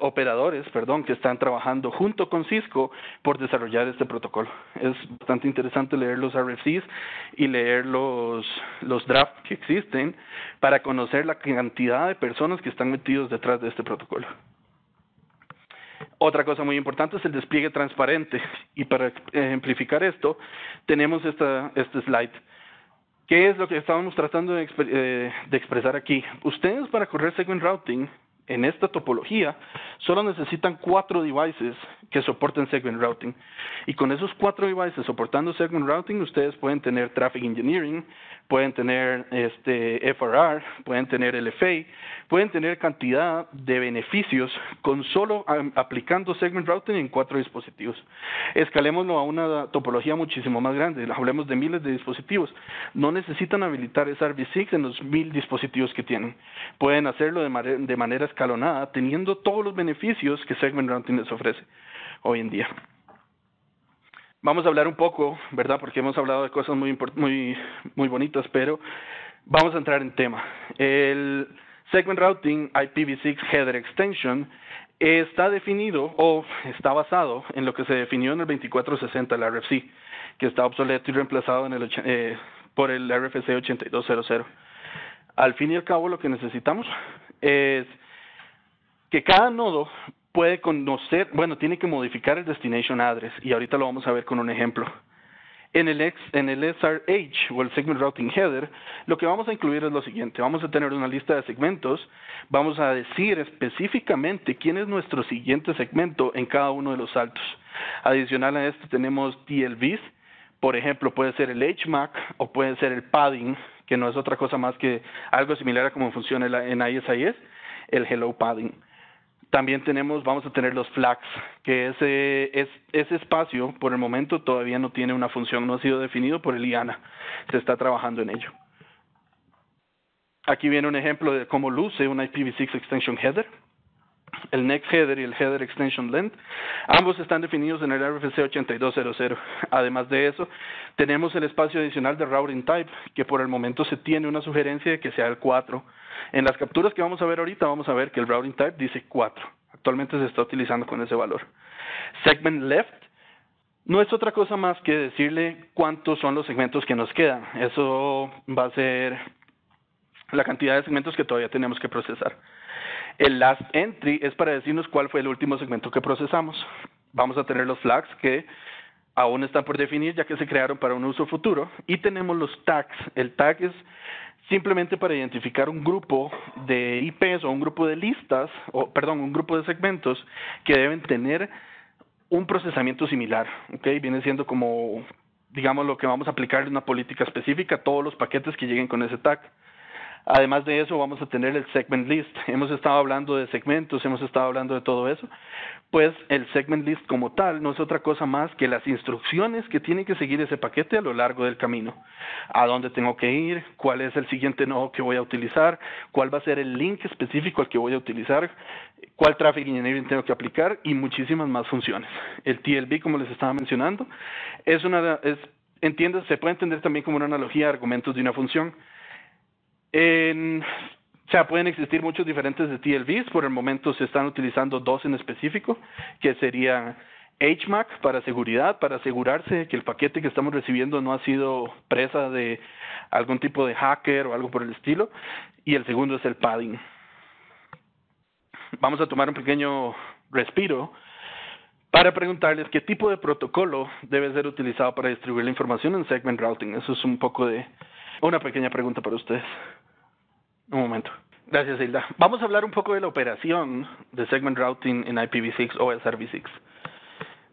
Speaker 3: operadores, perdón, que están trabajando junto con Cisco por desarrollar este protocolo. Es bastante interesante leer los RFCs y leer los, los drafts que existen para conocer la cantidad de personas que están metidos detrás de este protocolo. Otra cosa muy importante es el despliegue transparente y para ejemplificar esto tenemos esta, este slide ¿Qué es lo que estábamos tratando de, eh, de, expresar aquí? Ustedes para correr Segment Routing en esta topología solo necesitan cuatro devices que soporten Segment Routing. Y con esos cuatro devices soportando Segment Routing, ustedes pueden tener Traffic Engineering, pueden tener este FRR, pueden tener LFA, pueden tener cantidad de beneficios con solo aplicando Segment Routing en cuatro dispositivos. Escalémoslo a una topología muchísimo más grande, hablemos de miles de dispositivos. No necesitan habilitar SRv6 en los mil dispositivos que tienen. Pueden hacerlo de, de manera escalonada, teniendo todos los beneficios que Segment Routing les ofrece hoy en día. Vamos a hablar un poco, ¿verdad? Porque hemos hablado de cosas muy, muy, muy bonitas, pero vamos a entrar en tema. El Segment Routing IPv6 Header Extension está definido o está basado en lo que se definió en el 2460 el RFC, que está obsoleto y reemplazado en el, eh, por el RFC 8200. Al fin y al cabo, lo que necesitamos es que cada nodo puede conocer, bueno, tiene que modificar el destination address y ahorita lo vamos a ver con un ejemplo. En el, en el SRH o el Segment Routing Header, lo que vamos a incluir es lo siguiente. Vamos a tener una lista de segmentos, vamos a decir específicamente quién es nuestro siguiente segmento en cada uno de los saltos. Adicional a esto tenemos TLVs, por ejemplo, puede ser el HMAC o puede ser el padding, que no es otra cosa más que algo similar a cómo funciona en ISIS, el Hello Padding. También tenemos, vamos a tener los flags, que ese, es, ese espacio por el momento todavía no tiene una función, no ha sido definido por el IANA, se está trabajando en ello. Aquí viene un ejemplo de cómo luce un IPv6 Extension Header. el next header y el header extension length. Ambos están definidos en el RFC 8200. Además de eso, tenemos el espacio adicional de routing type, que por el momento se tiene una sugerencia de que sea el 4. En las capturas que vamos a ver ahorita, vamos a ver que el routing type dice 4. Actualmente se está utilizando con ese valor. Segment left no es otra cosa más que decirle cuántos son los segmentos que nos quedan. Eso va a ser la cantidad de segmentos que todavía tenemos que procesar. El last entry es para decirnos cuál fue el último segmento que procesamos. Vamos a tener los flags que aún están por definir ya que se crearon para un uso futuro y tenemos los tags. El tag es simplemente para identificar un grupo de IPs o un grupo de listas, o perdón, un grupo de segmentos que deben tener un procesamiento similar, ¿ok? Viene siendo como, digamos, lo que vamos a aplicar en una política específica, todos los paquetes que lleguen con ese tag. Además de eso, vamos a tener el segment list. Hemos estado hablando de segmentos, hemos estado hablando de todo eso. Pues el segment list como tal no es otra cosa más que las instrucciones que tiene que seguir ese paquete a lo largo del camino. A dónde tengo que ir, cuál es el siguiente nodo que voy a utilizar, cuál va a ser el link específico al que voy a utilizar, cuál traffic engineering tengo que aplicar y muchísimas más funciones. El TLB, como les estaba mencionando, es una, es, entiende, se puede entender también como una analogía de argumentos de una función en, o sea, pueden existir muchos diferentes de TLVs. Por el momento se están utilizando dos en específico, que serían HMAC para seguridad, para asegurarse que el paquete que estamos recibiendo no ha sido presa de algún tipo de hacker o algo por el estilo. Y el segundo es el padding. Vamos a tomar un pequeño respiro para preguntarles qué tipo de protocolo debe ser utilizado para distribuir la información en segment routing. Eso es un poco de una pequeña pregunta para ustedes. Un momento. Gracias, Hilda. Vamos a hablar un poco de la operación de Segment Routing en IPv6 o SRv6.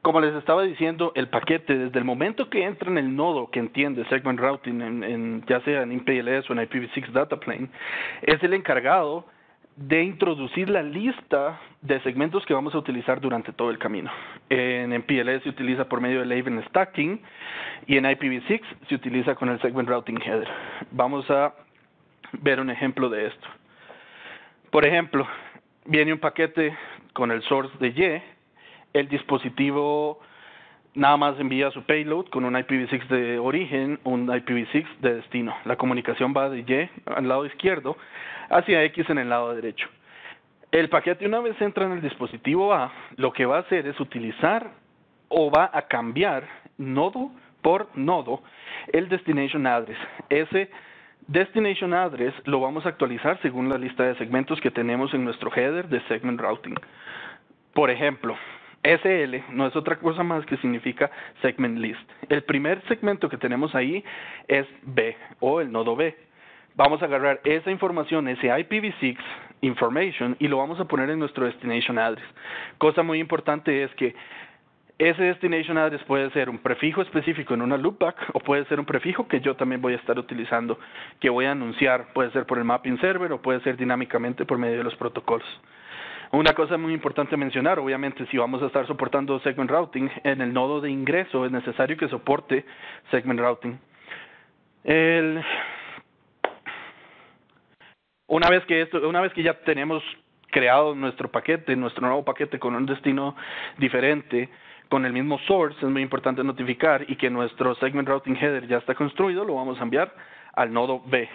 Speaker 3: Como les estaba diciendo, el paquete, desde el momento que entra en el nodo que entiende Segment Routing, en, ya sea en MPLS o en IPv6 Data Plane, es el encargado de introducir la lista de segmentos que vamos a utilizar durante todo el camino. En MPLS se utiliza por medio del Even Stacking y en IPv6 se utiliza con el Segment Routing Header. Vamos a ver un ejemplo de esto. Por ejemplo, viene un paquete con el source de Y, el dispositivo nada más envía su payload con un IPv6 de origen, un IPv6 de destino. La comunicación va de Y al lado izquierdo hacia X en el lado derecho. El paquete una vez entra en el dispositivo A, lo que va a hacer es utilizar o va a cambiar nodo por nodo el destination address. Ese Destination Address lo vamos a actualizar según la lista de segmentos que tenemos en nuestro header de Segment Routing. Por ejemplo, SL no es otra cosa más que significa Segment List. El primer segmento que tenemos ahí es B o el nodo B. Vamos a agarrar esa información, ese IPv6 information, y lo vamos a poner en nuestro Destination Address. Cosa muy importante es que ese destination address puede ser un prefijo específico en una loopback o puede ser un prefijo que yo también voy a estar utilizando, que voy a anunciar, puede ser por el mapping server o puede ser dinámicamente por medio de los protocolos. Una cosa muy importante mencionar, obviamente, si vamos a estar soportando segment routing, en el nodo de ingreso es necesario que soporte segment routing. una vez que esto, una vez que ya tenemos creado nuestro paquete, nuestro nuevo paquete con un destino diferente, con el mismo source, es muy importante notificar y que nuestro segment routing header ya está construido, lo vamos a enviar al nodo B.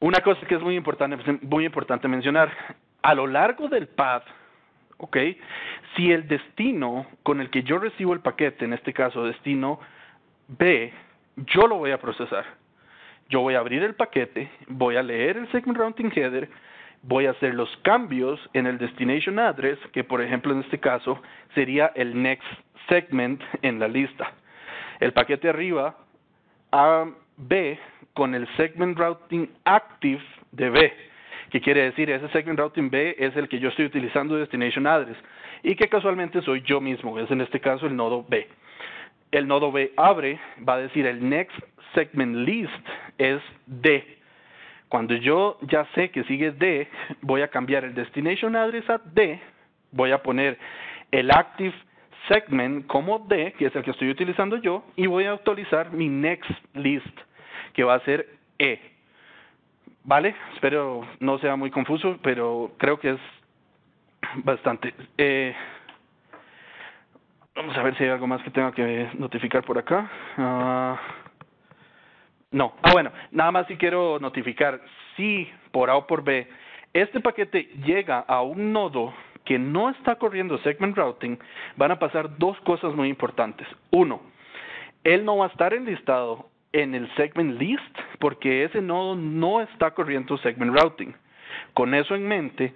Speaker 3: Una cosa que es muy importante, muy importante mencionar, a lo largo del path, ¿ok? Si el destino con el que yo recibo el paquete, en este caso destino B, yo lo voy a procesar. Yo voy a abrir el paquete, voy a leer el segment routing header, voy a hacer los cambios en el destination address, que por ejemplo en este caso sería el next segment en la lista. El paquete arriba A, B con el segment routing active de B, que quiere decir ese segment routing B es el que yo estoy utilizando de destination address y que casualmente soy yo mismo, es en este caso el nodo B. El nodo B abre, va a decir el next segment list es D cuando yo ya sé que sigue D, voy a cambiar el destination address a D, voy a poner el active segment como D, que es el que estoy utilizando yo, y voy a actualizar mi next list, que va a ser E. Vale, espero no sea muy confuso, pero creo que es bastante. Eh, vamos a ver si hay algo más que tenga que notificar por acá. Uh, no. Ah, bueno, nada más si quiero notificar si por A o por B este paquete llega a un nodo que no está corriendo segment routing, van a pasar dos cosas muy importantes. Uno, él no va a estar enlistado en el segment list porque ese nodo no está corriendo segment routing. Con eso en mente,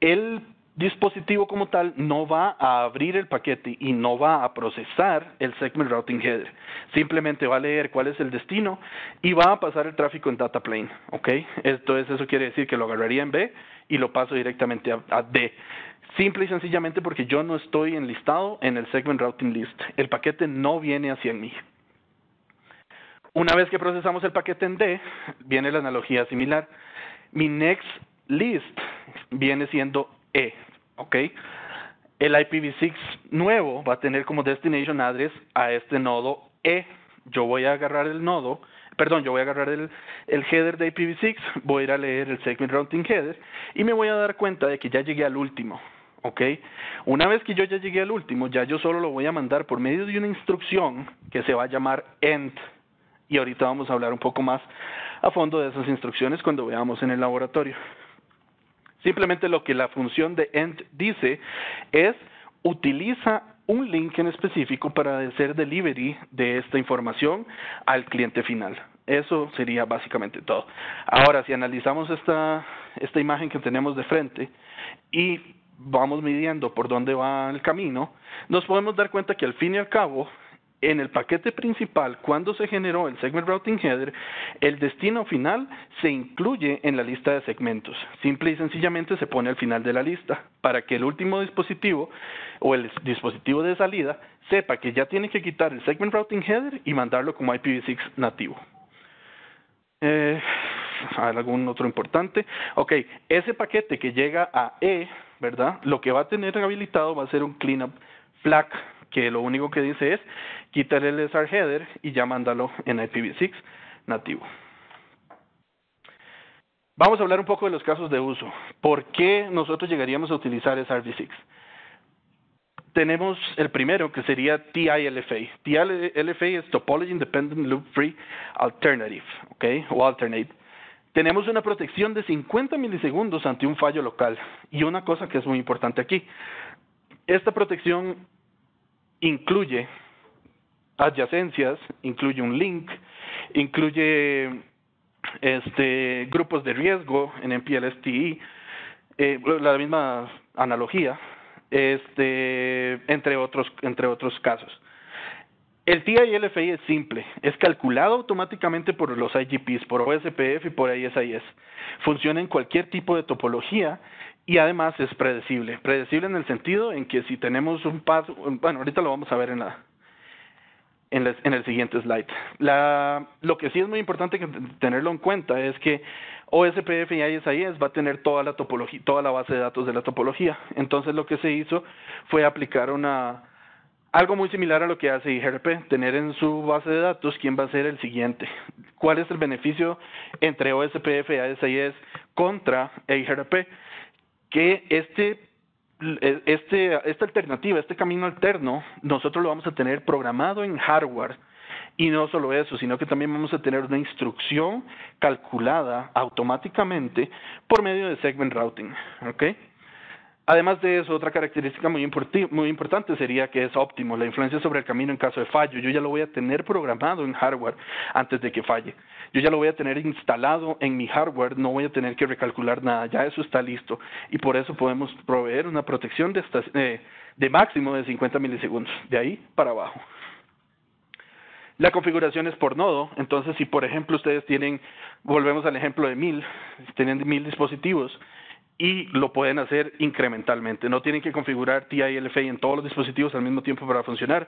Speaker 3: el dispositivo como tal no va a abrir el paquete y no va a procesar el segment routing header. Simplemente va a leer cuál es el destino y va a pasar el tráfico en data plane, ¿ok? Entonces eso quiere decir que lo agarraría en B y lo paso directamente a, a D. Simple y sencillamente porque yo no estoy enlistado en el segment routing list. El paquete no viene hacia mí. Una vez que procesamos el paquete en D, viene la analogía similar. Mi next list viene siendo E, ¿ok? El IPv6 nuevo va a tener como destination address a este nodo E. Yo voy a agarrar el nodo, perdón, yo voy a agarrar el, header de IPv6, voy a ir a leer el segment routing header y me voy a dar cuenta de que ya llegué al último. ¿ok? Una vez que yo ya llegué al último, ya yo solo lo voy a mandar por medio de una instrucción que se va a llamar end. Y ahorita vamos a hablar un poco más a fondo de esas instrucciones cuando veamos en el laboratorio. Simplemente lo que la función de end dice es utiliza un link en específico para hacer delivery de esta información al cliente final. Eso sería básicamente todo. Ahora, si analizamos esta, esta imagen que tenemos de frente y vamos midiendo por dónde va el camino, nos podemos dar cuenta que al fin y al cabo, en el paquete principal, cuando se generó el segment routing header, el destino final se incluye en la lista de segmentos. Simple y sencillamente se pone al final de la lista para que el último dispositivo o el dispositivo de salida sepa que ya tiene que quitar el segment routing header y mandarlo como IPv6 nativo. Eh, ¿Algún otro importante? Ok, ese paquete que llega a E ¿verdad? Lo que va a tener habilitado va a ser un cleanup flag, que lo único que dice es quitar el SR header y ya mándalo en IPv6 nativo. Vamos a hablar un poco de los casos de uso. ¿Por qué nosotros llegaríamos a utilizar SRv6? Tenemos el primero que sería TILFA. TILFA es Topology Independent Loop Free Alternative, ¿ok? O Alternate tenemos una protección de 50 milisegundos ante un fallo local. Y una cosa que es muy importante aquí, esta protección incluye adyacencias, incluye un link, incluye este, grupos de riesgo en MPLS-TE, eh, la misma analogía, este, entre otros, entre otros casos. El TILFI es simple, es calculado automáticamente por los IGPs, por OSPF y por ISIS. Funciona en cualquier tipo de topología y además es predecible. Predecible en el sentido en que si tenemos un paso, bueno, ahorita lo vamos a ver en la en, en el siguiente slide. La, lo que sí es muy importante tenerlo en cuenta es que OSPF y ISIS va a tener toda la topología, toda la base de datos de la topología. Entonces lo que se hizo fue aplicar una algo muy similar a lo que hace IGRP, tener en su base de datos quién va a ser el siguiente. ¿Cuál es el beneficio entre OSPF y ASIS contra IGRP? Que este, este, esta alternativa, este camino alterno, nosotros lo vamos a tener programado en hardware. Y no solo eso, sino que también vamos a tener una instrucción calculada automáticamente por medio de segment routing. ¿okay? Además de eso, otra característica muy, muy importante sería que es óptimo, la influencia sobre el camino en caso de fallo. Yo ya lo voy a tener programado en hardware antes de que falle. Yo ya lo voy a tener instalado en mi hardware, no voy a tener que recalcular nada, ya eso está listo. Y por eso podemos proveer una protección de, eh, de máximo de 50 milisegundos, de ahí para abajo. La configuración es por nodo, entonces si por ejemplo ustedes tienen, volvemos al ejemplo de mil, tienen mil dispositivos, y lo pueden hacer incrementalmente. No tienen que configurar TILFA en todos los dispositivos al mismo tiempo para funcionar,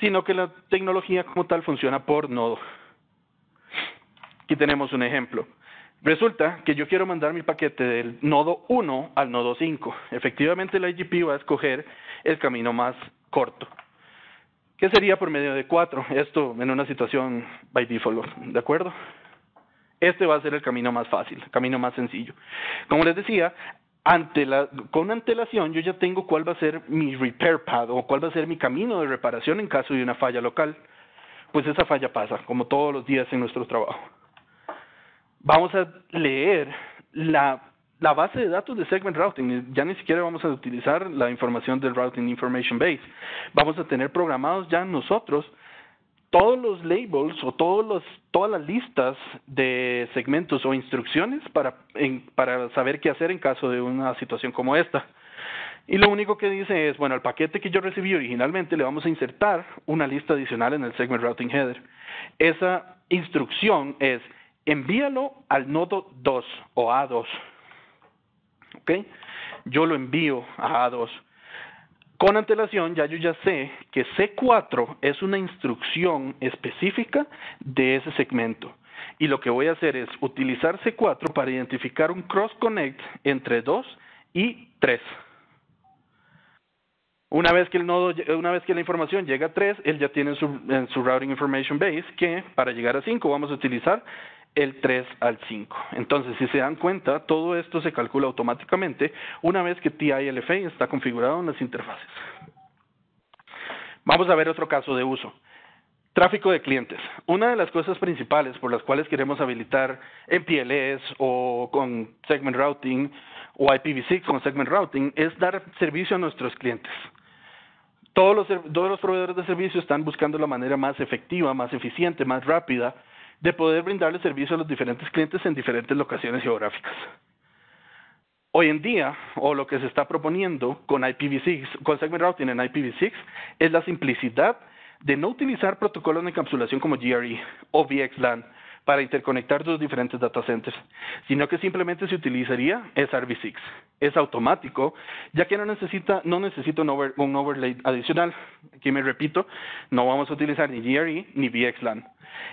Speaker 3: sino que la tecnología como tal funciona por nodo. Aquí tenemos un ejemplo. Resulta que yo quiero mandar mi paquete del nodo 1 al nodo 5. Efectivamente, la IGP va a escoger el camino más corto, que sería por medio de 4. Esto en una situación by default, ¿de acuerdo? Este va a ser el camino más fácil, el camino más sencillo. Como les decía, con antelación yo ya tengo cuál va a ser mi repair path o cuál va a ser mi camino de reparación en caso de una falla local. Pues esa falla pasa, como todos los días en nuestro trabajo. Vamos a leer la, base de datos de Segment Routing. Ya ni siquiera vamos a utilizar la información del Routing Information Base. Vamos a tener programados ya nosotros todos los labels o todos los, todas las listas de segmentos o instrucciones para, para saber qué hacer en caso de una situación como esta. Y lo único que dice es, bueno, al paquete que yo recibí originalmente le vamos a insertar una lista adicional en el segment routing header. Esa instrucción es envíalo al nodo 2 o A2. ¿Ok? Yo lo envío a A2. Con antelación ya yo ya sé que C4 es una instrucción específica de ese segmento. Y lo que voy a hacer es utilizar C4 para identificar un cross connect entre 2 y 3. Una vez que el nodo, una vez que la información llega a 3, él ya tiene en su routing information base que para llegar a 5 vamos a utilizar el 3 al 5. Entonces, si se dan cuenta, todo esto se calcula automáticamente una vez que TILFA está configurado en las interfaces. Vamos a ver otro caso de uso. Tráfico de clientes. Una de las cosas principales por las cuales queremos habilitar MPLS o con Segment Routing o IPv6 con Segment Routing es dar servicio a nuestros clientes. Todos los, todos los proveedores de servicio están buscando la manera más efectiva, más eficiente, más rápida de poder brindarle servicio a los diferentes clientes en diferentes locaciones geográficas. Hoy en día, o lo que se está proponiendo con IPv6, con Segment Routing en IPv6, es la simplicidad de no utilizar protocolos de encapsulación como GRE o VXLAN para interconectar dos diferentes data centers, sino que simplemente se utilizaría SRv6. Es automático, ya que no necesita, no necesita un, overlay adicional. Aquí me repito, no vamos a utilizar ni GRE ni VXLAN.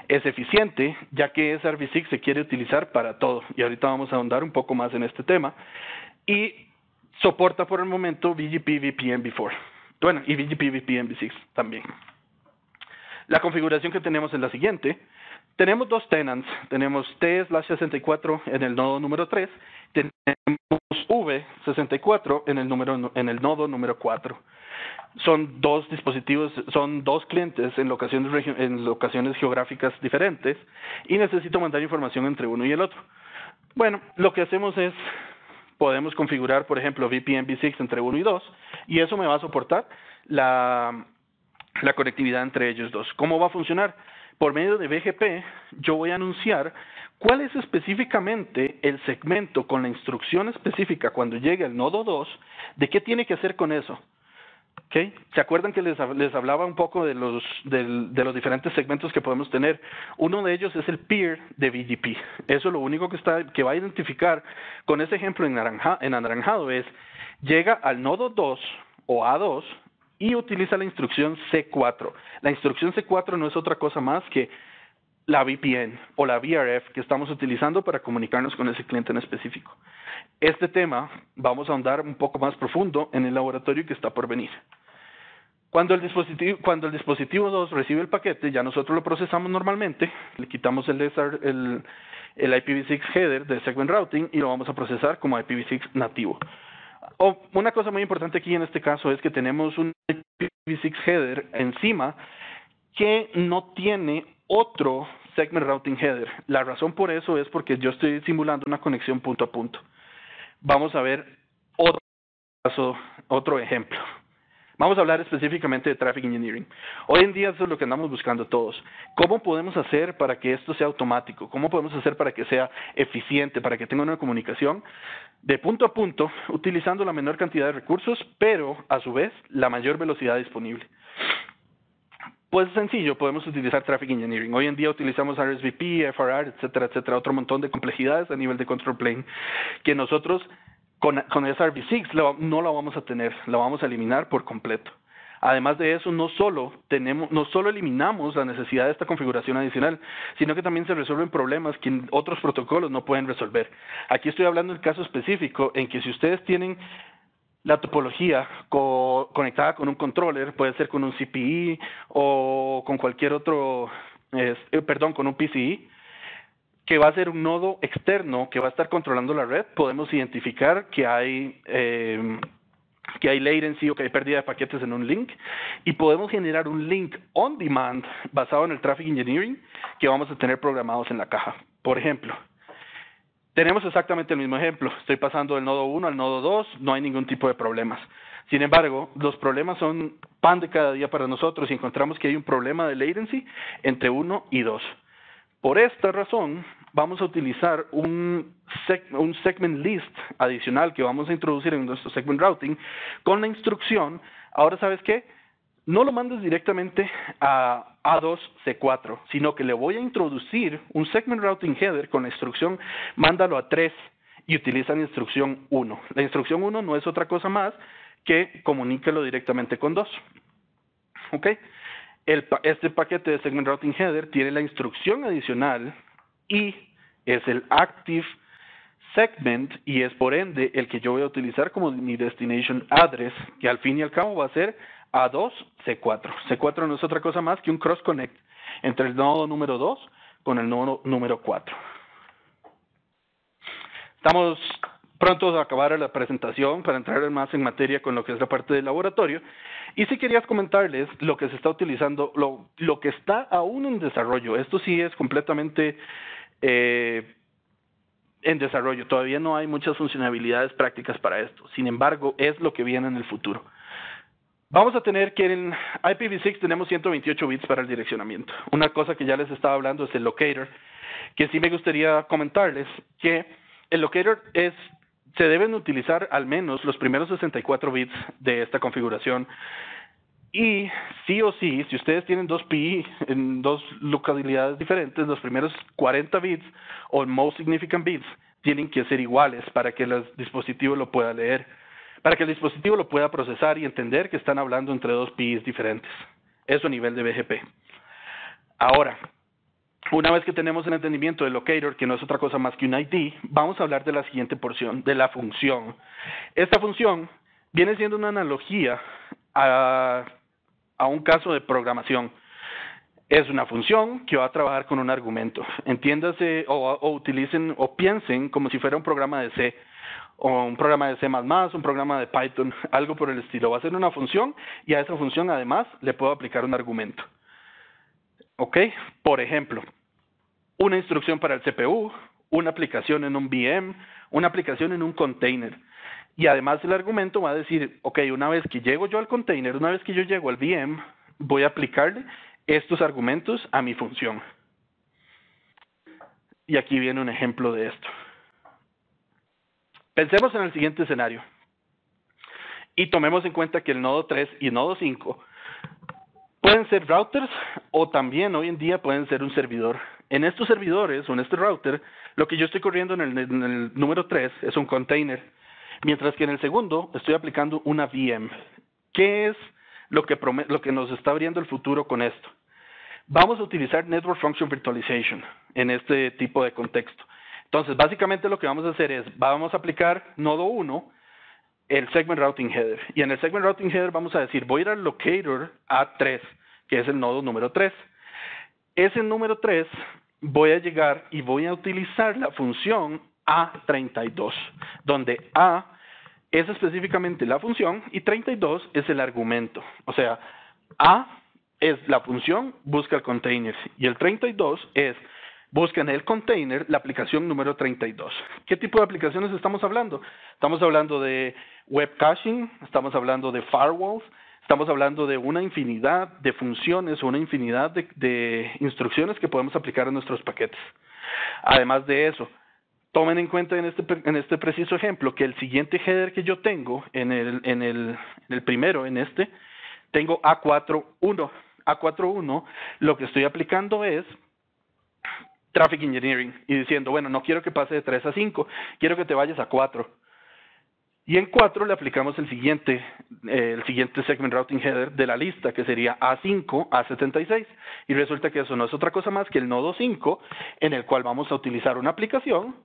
Speaker 3: Es eficiente, ya que SRv6 se quiere utilizar para todo, y ahorita vamos a ahondar un poco más en este tema. Y soporta por el momento BGP VPN v4. Bueno, y BGP VPN v6 también. La configuración que tenemos es la siguiente. Tenemos dos tenants, tenemos T/64 en el nodo número 3, tenemos V64 en el, número, en el nodo número 4. Son dos dispositivos, son dos clientes en locaciones, geográficas diferentes y necesito mandar información entre uno y el otro. Bueno, lo que hacemos es, podemos configurar, por ejemplo, VPN v6 entre uno y dos y eso me va a soportar la conectividad entre ellos dos. ¿Cómo va a funcionar? Por medio de BGP, yo voy a anunciar cuál es específicamente el segmento con la instrucción específica cuando llegue al nodo 2, de qué tiene que hacer con eso. ¿Okay? ¿Se acuerdan que les, les hablaba un poco de los, de, los diferentes segmentos que podemos tener? Uno de ellos es el peer de BGP. Eso lo único que, está, que va a identificar con ese ejemplo en, naranja, en anaranjado es, llega al nodo 2 o A2 y utiliza la instrucción C4. La instrucción C4 no es otra cosa más que la VPN o la VRF que estamos utilizando para comunicarnos con ese cliente en específico. Este tema vamos a ahondar un poco más profundo en el laboratorio que está por venir. Cuando el dispositivo, cuando el dispositivo 2 recibe el paquete, ya nosotros lo procesamos normalmente, le quitamos el, el, el IPv6 header de segment routing y lo vamos a procesar como IPv6 nativo una cosa muy importante aquí en este caso es que tenemos un IPv6 header encima que no tiene otro segment routing header. La razón por eso es porque yo estoy simulando una conexión punto a punto. Vamos a ver otro caso, otro ejemplo. Vamos a hablar específicamente de Traffic Engineering. Hoy en día eso es lo que andamos buscando todos. ¿Cómo podemos hacer para que esto sea automático? ¿Cómo podemos hacer para que sea eficiente, para que tenga una comunicación de punto a punto, utilizando la menor cantidad de recursos, pero a su vez la mayor velocidad disponible? Pues sencillo, podemos utilizar Traffic Engineering. Hoy en día utilizamos RSVP, FRR, etcétera, etcétera, otro montón de complejidades a nivel de control plane que nosotros con, con SRv6 no la vamos a tener, la vamos a eliminar por completo. Además de eso, no solo tenemos, no solo eliminamos la necesidad de esta configuración adicional, sino que también se resuelven problemas que otros protocolos no pueden resolver. Aquí estoy hablando del caso específico en que si ustedes tienen la topología conectada con un controller, puede ser con un CPI o con cualquier otro, eh, perdón, con un PCI, que va a ser un nodo externo que va a estar controlando la red, podemos identificar que hay eh, que hay latency o que hay pérdida de paquetes en un link y podemos generar un link on demand basado en el traffic engineering que vamos a tener programados en la caja. Por ejemplo, tenemos exactamente el mismo ejemplo. Estoy pasando del nodo 1 al nodo 2, no hay ningún tipo de problemas. Sin embargo, los problemas son pan de cada día para nosotros y encontramos que hay un problema de latency entre 1 y 2. Por esta razón, vamos a utilizar un, un segment list adicional que vamos a introducir en nuestro segment routing con la instrucción, ahora sabes qué, no lo mandes directamente a A2C4, sino que le voy a introducir un segment routing header con la instrucción mándalo a 3 y utiliza la instrucción 1. La instrucción 1 no es otra cosa más que comuníquelo directamente con 2. ¿Ok? Este paquete de segment routing header tiene la instrucción adicional y es el active segment y es por ende el que yo voy a utilizar como mi destination address, que al fin y al cabo va a ser A2 C4. C4 no es otra cosa más que un cross connect entre el nodo número 2 con el nodo número 4. Estamos pronto a acabar la presentación para entrar más en materia con lo que es la parte del laboratorio. Y si querías comentarles lo que se está utilizando, lo, lo que está aún en desarrollo. Esto sí es completamente eh, en desarrollo. Todavía no hay muchas funcionalidades prácticas para esto. Sin embargo, es lo que viene en el futuro. Vamos a tener que en IPv6 tenemos 128 bits para el direccionamiento. Una cosa que ya les estaba hablando es el locator, que sí me gustaría comentarles que el locator es se deben utilizar al menos los primeros 64 bits de esta configuración. Y sí o sí, si ustedes tienen dos PI en dos localidades diferentes, los primeros 40 bits o most significant bits tienen que ser iguales para que el dispositivo lo pueda leer, para que el dispositivo lo pueda procesar y entender que están hablando entre dos PIs diferentes. Eso a nivel de BGP. Ahora, una vez que tenemos el entendimiento del locator, que no es otra cosa más que un ID, vamos a hablar de la siguiente porción, de la función. Esta función viene siendo una analogía a, un caso de programación. Es una función que va a trabajar con un argumento. Entiéndase o, o utilicen o piensen como si fuera un programa de C o un programa de C++, un programa de Python, algo por el estilo. Va a ser una función y a esa función además le puedo aplicar un argumento. ¿Ok? Por ejemplo, una instrucción para el CPU, una aplicación en un VM, una aplicación en un container. Y además el argumento va a decir, ok, una vez que llego yo al container, una vez que yo llego al VM, voy a aplicarle estos argumentos a mi función. Y aquí viene un ejemplo de esto. Pensemos en el siguiente escenario. Y tomemos en cuenta que el nodo 3 y el nodo 5 pueden ser routers o también hoy en día pueden ser un servidor en estos servidores o en este router, lo que yo estoy corriendo en el, número 3 es un container, mientras que en el segundo estoy aplicando una VM. ¿Qué es lo que, lo que nos está abriendo el futuro con esto? Vamos a utilizar Network Function Virtualization en este tipo de contexto. Entonces, básicamente lo que vamos a hacer es, vamos a aplicar nodo 1, el Segment Routing Header. Y en el Segment Routing Header vamos a decir, voy a ir al locator A3, que es el nodo número 3. Ese número 3 voy a llegar y voy a utilizar la función A32, donde A es específicamente la función y 32 es el argumento. O sea, A es la función, busca el container, y el 32 es busca en el container la aplicación número 32. ¿Qué tipo de aplicaciones estamos hablando? Estamos hablando de web caching, estamos hablando de firewalls, Estamos hablando de una infinidad de funciones una infinidad de, instrucciones que podemos aplicar a nuestros paquetes. Además de eso, tomen en cuenta en este, en este preciso ejemplo que el siguiente header que yo tengo en el, en el, el primero, en este, tengo A41. A41, lo que estoy aplicando es traffic engineering y diciendo, bueno, no quiero que pase de 3 a 5, quiero que te vayas a 4. Y en 4 le aplicamos el siguiente, eh, el siguiente segment routing header de la lista, que sería A5, A76. Y resulta que eso no es otra cosa más que el nodo 5, en el cual vamos a utilizar una aplicación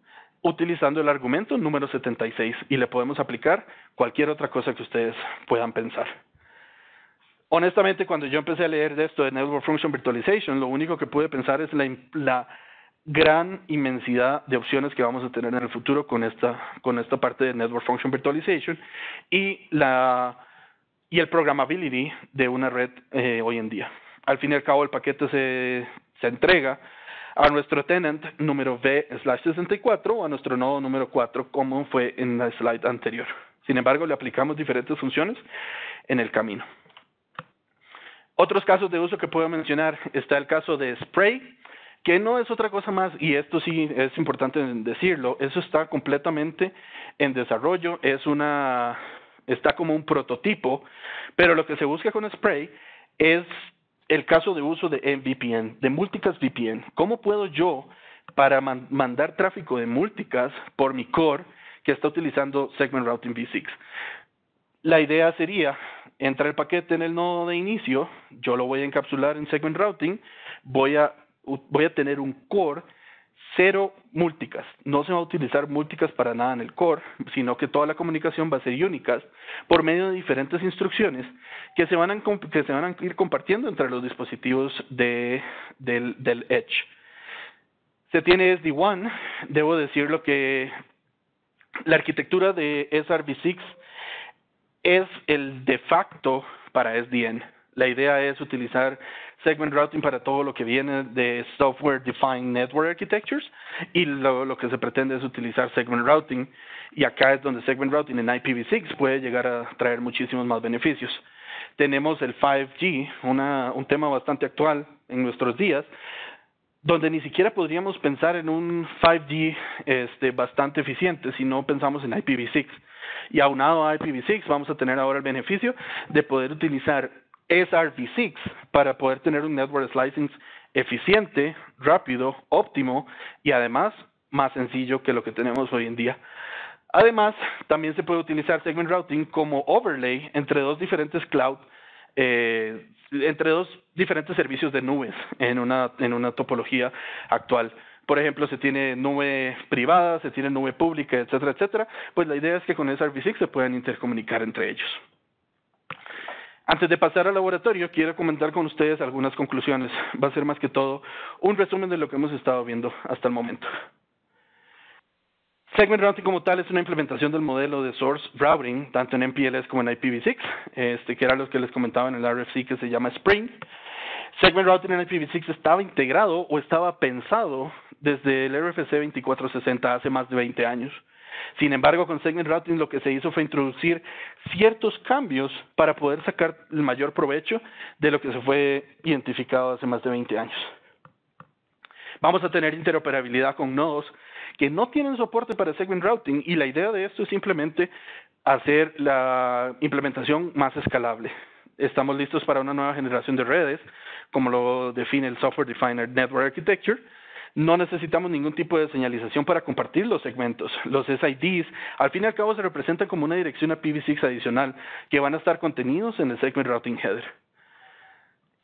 Speaker 3: utilizando el argumento número 76 y le podemos aplicar cualquier otra cosa que ustedes puedan pensar. Honestamente, cuando yo empecé a leer de esto de Network Function Virtualization, lo único que pude pensar es la, la gran inmensidad de opciones que vamos a tener en el futuro con esta, con esta parte de Network Function Virtualization y, la, y el programmability de una red eh, hoy en día. Al fin y al cabo, el paquete se, se entrega a nuestro tenant número V/64 o a nuestro nodo número 4, como fue en la slide anterior. Sin embargo, le aplicamos diferentes funciones en el camino. Otros casos de uso que puedo mencionar está el caso de Spray, que no es otra cosa más, y esto sí es importante decirlo, eso está completamente en desarrollo, es una, está como un prototipo, pero lo que se busca con Spray es el caso de uso de MVPN, de Multicast VPN. ¿Cómo puedo yo, para mandar tráfico de Multicast por mi core, que está utilizando Segment Routing V6? La idea sería, entra el paquete en el nodo de inicio, yo lo voy a encapsular en Segment Routing, voy a voy a tener un core cero multicast. No se va a utilizar multicast para nada en el core, sino que toda la comunicación va a ser unicast por medio de diferentes instrucciones que se van a, que se van a ir compartiendo entre los dispositivos de, del, del Edge. Se tiene SD1, debo decir lo que la arquitectura de SRv6 es el de facto para SDN. La idea es utilizar segment routing para todo lo que viene de Software Defined Network Architectures y lo, que se pretende es utilizar segment routing y acá es donde segment routing en IPv6 puede llegar a traer muchísimos más beneficios. Tenemos el 5G, una, un tema bastante actual en nuestros días, donde ni siquiera podríamos pensar en un 5G este, bastante eficiente si no pensamos en IPv6. Y aunado a IPv6 vamos a tener ahora el beneficio de poder utilizar SRv6 para poder tener un network slicing eficiente, rápido, óptimo y además más sencillo que lo que tenemos hoy en día. Además, también se puede utilizar segment routing como overlay entre dos diferentes cloud, eh, entre dos diferentes servicios de nubes en una, en una topología actual. Por ejemplo, se tiene nube privada, se tiene nube pública, etcétera, etcétera. Pues la idea es que con SRv6 se puedan intercomunicar entre ellos. Antes de pasar al laboratorio, quiero comentar con ustedes algunas conclusiones. Va a ser más que todo un resumen de lo que hemos estado viendo hasta el momento. Segment Routing como tal es una implementación del modelo de Source Routing, tanto en MPLS como en IPv6, este, que era lo que les comentaba en el RFC que se llama Spring. Segment Routing en IPv6 estaba integrado o estaba pensado desde el RFC 2460 hace más de 20 años. Sin embargo, con Segment Routing lo que se hizo fue introducir ciertos cambios para poder sacar el mayor provecho de lo que se fue identificado hace más de 20 años. Vamos a tener interoperabilidad con nodos que no tienen soporte para Segment Routing y la idea de esto es simplemente hacer la implementación más escalable. Estamos listos para una nueva generación de redes, como lo define el Software Defined Network Architecture, no necesitamos ningún tipo de señalización para compartir los segmentos. Los SIDs, al fin y al cabo, se representan como una dirección a IPv6 adicional que van a estar contenidos en el Segment Routing Header.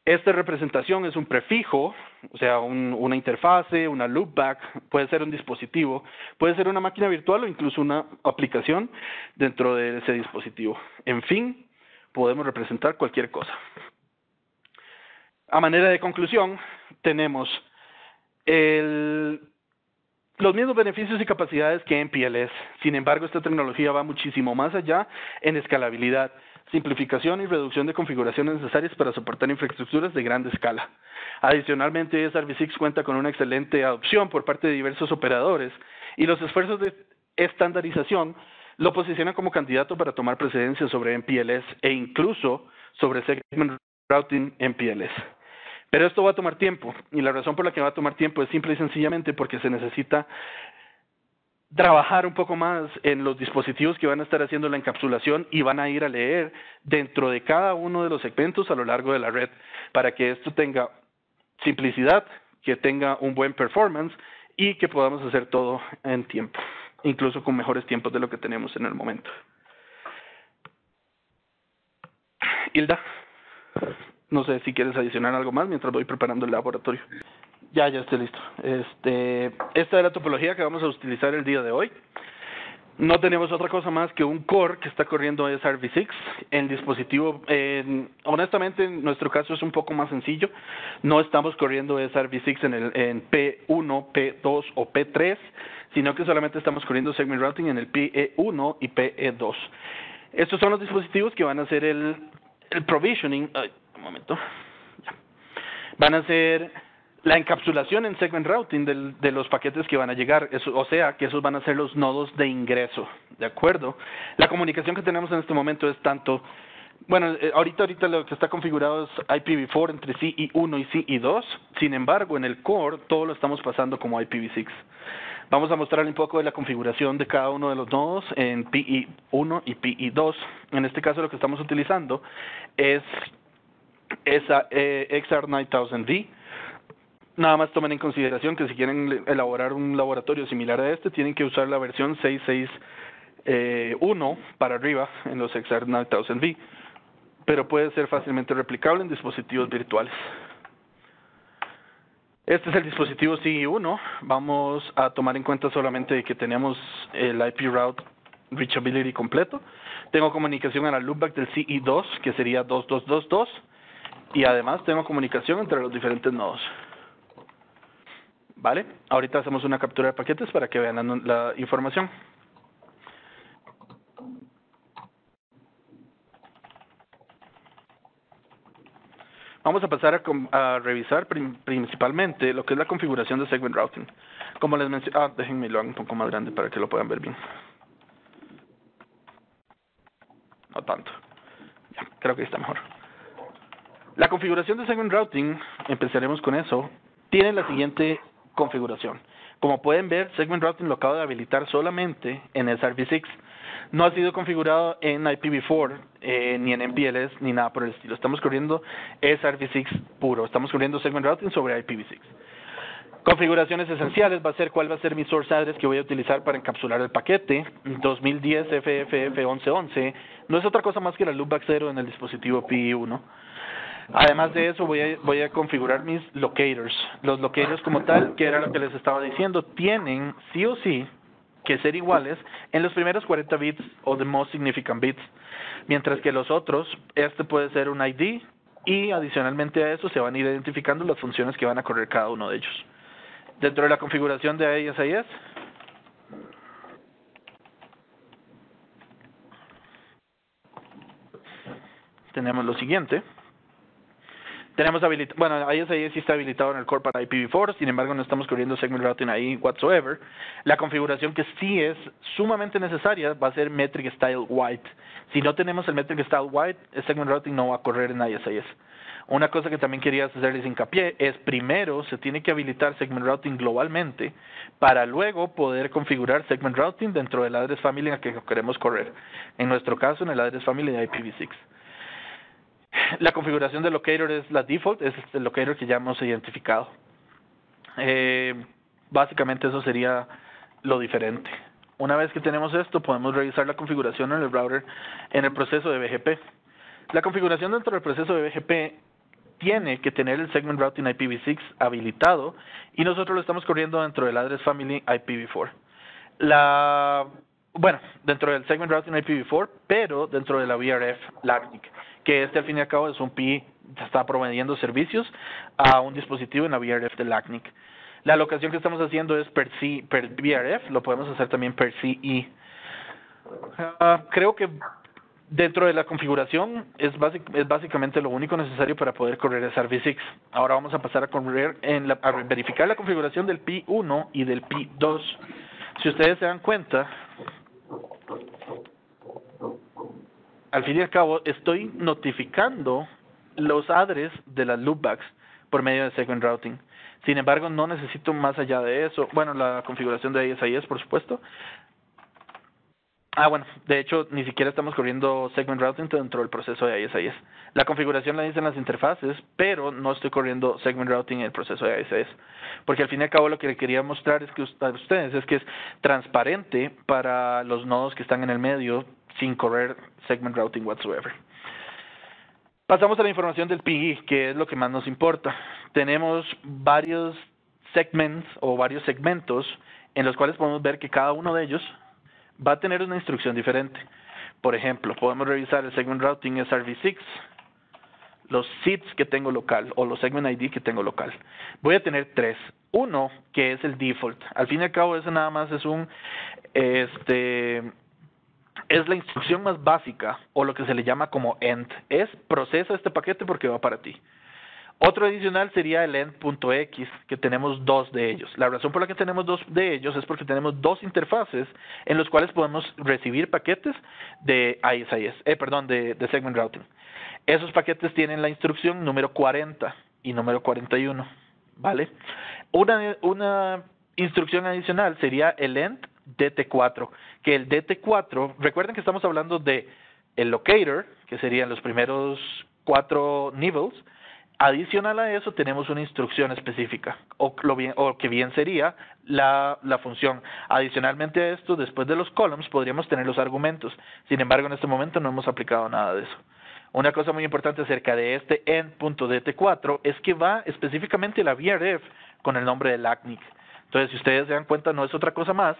Speaker 3: Esta representación es un prefijo, o sea, una interfase, una loopback, puede ser un dispositivo, puede ser una máquina virtual o incluso una aplicación dentro de ese dispositivo. En fin, podemos representar cualquier cosa. A manera de conclusión, tenemos los mismos beneficios y capacidades que MPLS. Sin embargo, esta tecnología va muchísimo más allá en escalabilidad, simplificación y reducción de configuraciones necesarias para soportar infraestructuras de gran escala. Adicionalmente, SRv6 cuenta con una excelente adopción por parte de diversos operadores y los esfuerzos de estandarización lo posicionan como candidato para tomar precedencia sobre MPLS e incluso sobre Segment Routing MPLS. Pero esto va a tomar tiempo y la razón por la que va a tomar tiempo es simple y sencillamente porque se necesita trabajar un poco más en los dispositivos que van a estar haciendo la encapsulación y van a ir a leer dentro de cada uno de los segmentos a lo largo de la red para que esto tenga simplicidad, que tenga un buen performance y que podamos hacer todo en tiempo, incluso con mejores tiempos de lo que tenemos en el momento. Hilda. No sé si quieres adicionar algo más mientras voy preparando el laboratorio. Ya, ya estoy listo. Este, esta es la topología que vamos a utilizar el día de hoy. no tenemos otra cosa más que un core que está corriendo SRv6 en dispositivo. honestamente, en nuestro caso es un poco más sencillo. No estamos corriendo SRv6 en, el, en P1, P2 o P3, sino que solamente estamos corriendo segment routing en el PE1 y PE2. Estos son los dispositivos que van a hacer el, el provisioning. Momento. Van a hacer la encapsulación en segment routing de los paquetes que van a llegar, o sea, que esos van a ser los nodos de ingreso, ¿de acuerdo? La comunicación que tenemos en este momento es tanto, bueno, eh, ahorita ahorita lo que está configurado es IPv4 entre CI1 y CI2, sin embargo, en el core todo lo estamos pasando como IPv6. Vamos a mostrarle un poco de la configuración de cada uno de los nodos en PI1 y PI2. En este caso lo que estamos utilizando es esa eh, XR9000V, Nada más tomen en consideración que si quieren elaborar un laboratorio similar a este, tienen que usar la versión 661 eh, para arriba en los XR 9000V, pero puede ser fácilmente replicable en dispositivos virtuales. Este es el dispositivo CI1. Vamos a tomar en cuenta solamente que tenemos el IP route reachability completo. Tengo comunicación a la loopback del CI2, que sería 2222, y además tengo comunicación entre los diferentes nodos. ¿Vale? Ahorita hacemos una captura de paquetes para que vean la, información. Vamos a pasar a, revisar principalmente lo que es la configuración de segment routing. Como les mencioné, ah, déjenme lo hago un poco más grande para que lo puedan ver bien. No tanto. Ya, creo que está mejor. La configuración de segment routing, empezaremos con eso, tiene la siguiente configuración. Como pueden ver, Segment Routing lo acabo de habilitar solamente en SRv6. No ha sido configurado en IPv4, eh, ni en MPLS, ni nada por el estilo. Estamos corriendo SRv6 puro. Estamos corriendo Segment Routing sobre IPv6. Configuraciones esenciales va a ser cuál va a ser mi source address que voy a utilizar para encapsular el paquete. 2010 FFF1111 no es otra cosa más que la loopback 0 en el dispositivo PI1. Además de eso, voy a, voy a configurar mis locators. Los locators como tal, que era lo que les estaba diciendo, tienen sí o sí que ser iguales en los primeros 40 bits o the most significant bits, mientras que los otros, este puede ser un ID y adicionalmente a eso se van a ir identificando las funciones que van a correr cada uno de ellos. Dentro de la configuración de ASIS, tenemos lo siguiente. Tenemos habilitado, bueno, ISIS sí está habilitado en el core para IPv4, sin embargo no estamos corriendo segment routing ahí whatsoever. La configuración que sí es sumamente necesaria va a ser metric style white. Si no tenemos el metric style white, el segment routing no va a correr en ISIS. Una cosa que también quería hacerles hincapié es primero se tiene que habilitar segment routing globalmente para luego poder configurar segment routing dentro del address family en el que queremos correr. En nuestro caso, en el address family de IPv6. La configuración del locator es la default, es el locator que ya hemos identificado. Eh, básicamente eso sería lo diferente. Una vez que tenemos esto, podemos revisar la configuración en el router en el proceso de BGP. La configuración dentro del proceso de BGP tiene que tener el segment routing IPv6 habilitado y nosotros lo estamos corriendo dentro del address family IPv4. La bueno, dentro del segment routing IPv4, pero dentro de la VRF LACNIC que este al fin y al cabo es un PI, está proveyendo servicios a un dispositivo en la VRF de LACNIC. La locación que estamos haciendo es per, per VRF, lo podemos hacer también per CE. Ah, creo que dentro de la configuración es, es básicamente lo único necesario para poder correr el SRv6. Ahora vamos a pasar a, correr en la, a verificar la configuración del P1 y del P2. Si ustedes se dan cuenta, al fin y al cabo estoy notificando los address de las loopbacks por medio de segment routing. Sin embargo, no necesito más allá de eso. Bueno, la configuración de ASIS, por supuesto. Ah, bueno, de hecho, ni siquiera estamos corriendo segment routing dentro del proceso de ASIS. La configuración la dicen las interfaces, pero no estoy corriendo segment routing en el proceso de ASIS. Porque al fin y al cabo lo que le quería mostrar es que ustedes es que es transparente para los nodos que están en el medio sin correr segment routing whatsoever. Pasamos a la información del PI, que es lo que más nos importa. Tenemos varios segments o varios segmentos en los cuales podemos ver que cada uno de ellos va a tener una instrucción diferente. Por ejemplo, podemos revisar el segment routing SRv6, los seeds que tengo local o los segment ID que tengo local. Voy a tener tres. Uno, que es el default. Al fin y al cabo, ese nada más es un, este, es la instrucción más básica o lo que se le llama como end. Es procesa este paquete porque va para ti. Otro adicional sería el end.x, que tenemos dos de ellos. La razón por la que tenemos dos de ellos es porque tenemos dos interfaces en los cuales podemos recibir paquetes de ISIS, eh, perdón, de, segment routing. Esos paquetes tienen la instrucción número 40 y número 41, ¿vale? Una, una instrucción adicional sería el end DT4, que el DT4, recuerden que estamos hablando de el locator, que serían los primeros cuatro niveles, Adicional a eso tenemos una instrucción específica, o, lo bien, o que bien sería la, función. Adicionalmente a esto, después de los columns, podríamos tener los argumentos. Sin embargo, en este momento no hemos aplicado nada de eso. Una cosa muy importante acerca de este end.dt4 es que va específicamente la VRF con el nombre de LACNIC. Entonces, si ustedes se dan cuenta, no es otra cosa más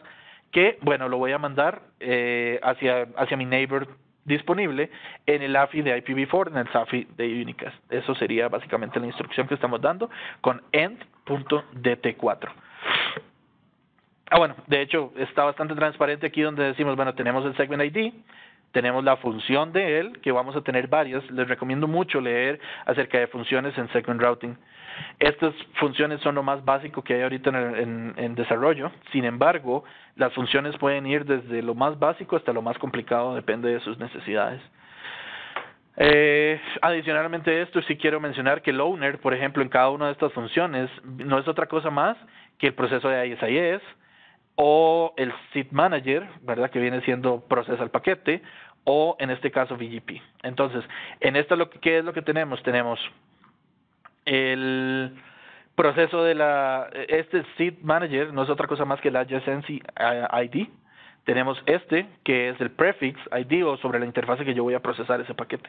Speaker 3: que, bueno, lo voy a mandar eh, hacia, hacia mi neighbor disponible en el AFI de IPv4, en el SAFI de Unicast. Eso sería básicamente la instrucción que estamos dando con end.dt4. Ah, bueno, de hecho está bastante transparente aquí donde decimos, bueno, tenemos el segment ID, tenemos la función de él, que vamos a tener varias. Les recomiendo mucho leer acerca de funciones en segment routing. Estas funciones son lo más básico que hay ahorita en, en, desarrollo. Sin embargo, las funciones pueden ir desde lo más básico hasta lo más complicado, depende de sus necesidades. Eh, adicionalmente a esto, sí quiero mencionar que el owner, por ejemplo, en cada una de estas funciones, no es otra cosa más que el proceso de ISIS o el seed manager, ¿verdad? Que viene siendo procesa el paquete, o en este caso VGP. Entonces, en esto, lo que, ¿qué es lo que tenemos? Tenemos el proceso de la, este seed manager no es otra cosa más que la adjacency ID. Tenemos este, que es el prefix ID o sobre la interfase que yo voy a procesar ese paquete.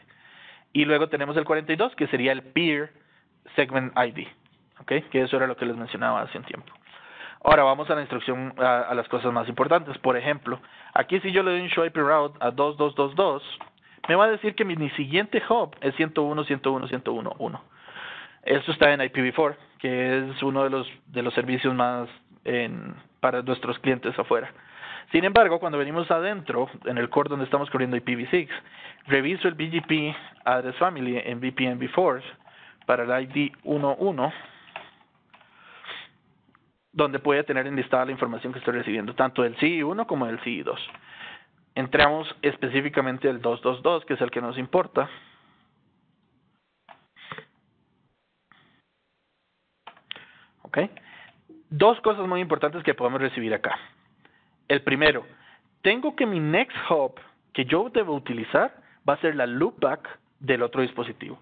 Speaker 3: Y luego tenemos el 42, que sería el peer segment ID. ¿Ok? Que eso era lo que les mencionaba hace un tiempo. Ahora vamos a la instrucción, a, a, las cosas más importantes. Por ejemplo, aquí si yo le doy un show IP route a 2222, me va a decir que mi, mi siguiente hub es 101, 101, 101, 1. Esto está en IPv4, que es uno de los, de los servicios más en, para nuestros clientes afuera. Sin embargo, cuando venimos adentro, en el core donde estamos corriendo IPv6, reviso el BGP Address Family en VPN-v4 para el ID 11, donde puede tener enlistada la información que estoy recibiendo, tanto del CI1 como del CI2. Entramos específicamente el 222, que es el que nos importa. ¿Ok? Dos cosas muy importantes que podemos recibir acá. El primero, tengo que mi next hub que yo debo utilizar va a ser la loopback del otro dispositivo.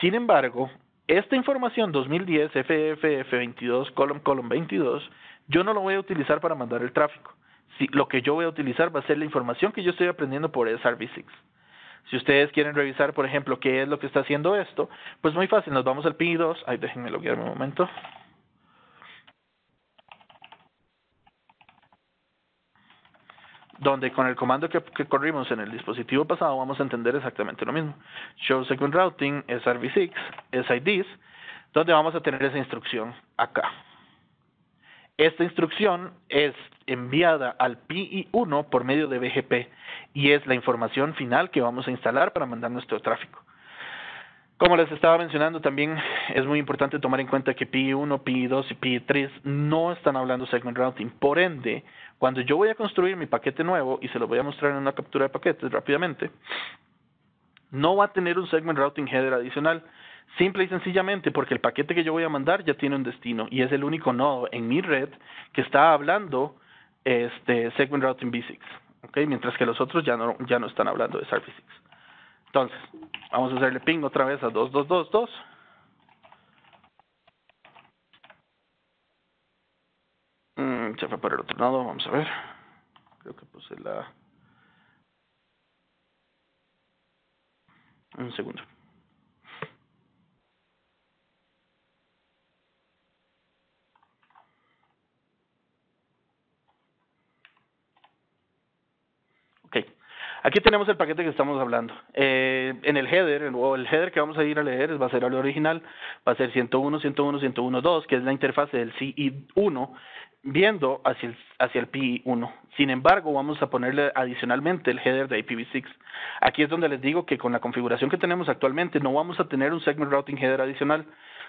Speaker 3: Sin embargo, esta información 2010 FFF22 column column 22, yo no lo voy a utilizar para mandar el tráfico. Lo que yo voy a utilizar va a ser la información que yo estoy aprendiendo por SRv6. Si ustedes quieren revisar, por ejemplo, qué es lo que está haciendo esto, pues muy fácil, nos vamos al Pi2. Ay, déjenme loguearme un momento. Donde con el comando que, corrimos en el dispositivo pasado vamos a entender exactamente lo mismo. Show Segment Routing, SRv6, SIDs, donde vamos a tener esa instrucción acá. Esta instrucción es enviada al PI1 por medio de BGP y es la información final que vamos a instalar para mandar nuestro tráfico. Como les estaba mencionando, también es muy importante tomar en cuenta que PI1, PI2 y PI3 no están hablando segment routing. Por ende, cuando yo voy a construir mi paquete nuevo, y se lo voy a mostrar en una captura de paquetes rápidamente, no va a tener un segment routing header adicional, simple y sencillamente porque el paquete que yo voy a mandar ya tiene un destino y es el único nodo en mi red que está hablando este segment routing v6, ¿okay? mientras que los otros ya no, ya no están hablando de SARP6. Entonces, vamos a hacerle ping otra vez a 2222. Mm, se fue por el otro lado, vamos a ver. Creo que puse la... Un segundo. Aquí tenemos el paquete que estamos hablando. Eh, en el header, o el header que vamos a ir a leer va a ser el original, va a ser 101, 101, 101.2, que es la interfase del CI1, viendo hacia el, hacia el PI1. Sin embargo, vamos a ponerle adicionalmente el header de IPv6. Aquí es donde les digo que con la configuración que tenemos actualmente no vamos a tener un segment routing header adicional.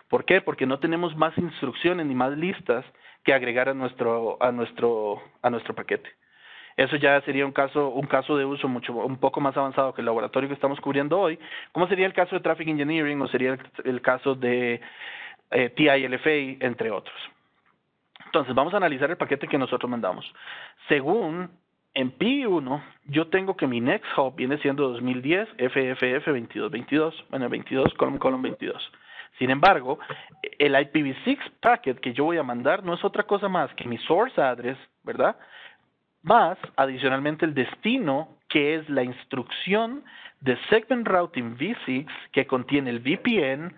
Speaker 3: ¿Por qué? Porque no tenemos más instrucciones ni más listas que agregar a nuestro, a nuestro, a nuestro paquete. Eso ya sería un caso, un caso de uso mucho, un poco más avanzado que el laboratorio que estamos cubriendo hoy. ¿Cómo sería el caso de Traffic Engineering o sería el, caso de eh, TILFA, entre otros? Entonces, vamos a analizar el paquete que nosotros mandamos. Según en P1, yo tengo que mi next hop viene siendo 2010 FFF 2222, bueno, 22 column column 22. Sin embargo, el IPv6 packet que yo voy a mandar no es otra cosa más que mi source address, ¿verdad? Más, adicionalmente, el destino, que es la instrucción de Segment Routing V6 que contiene el VPN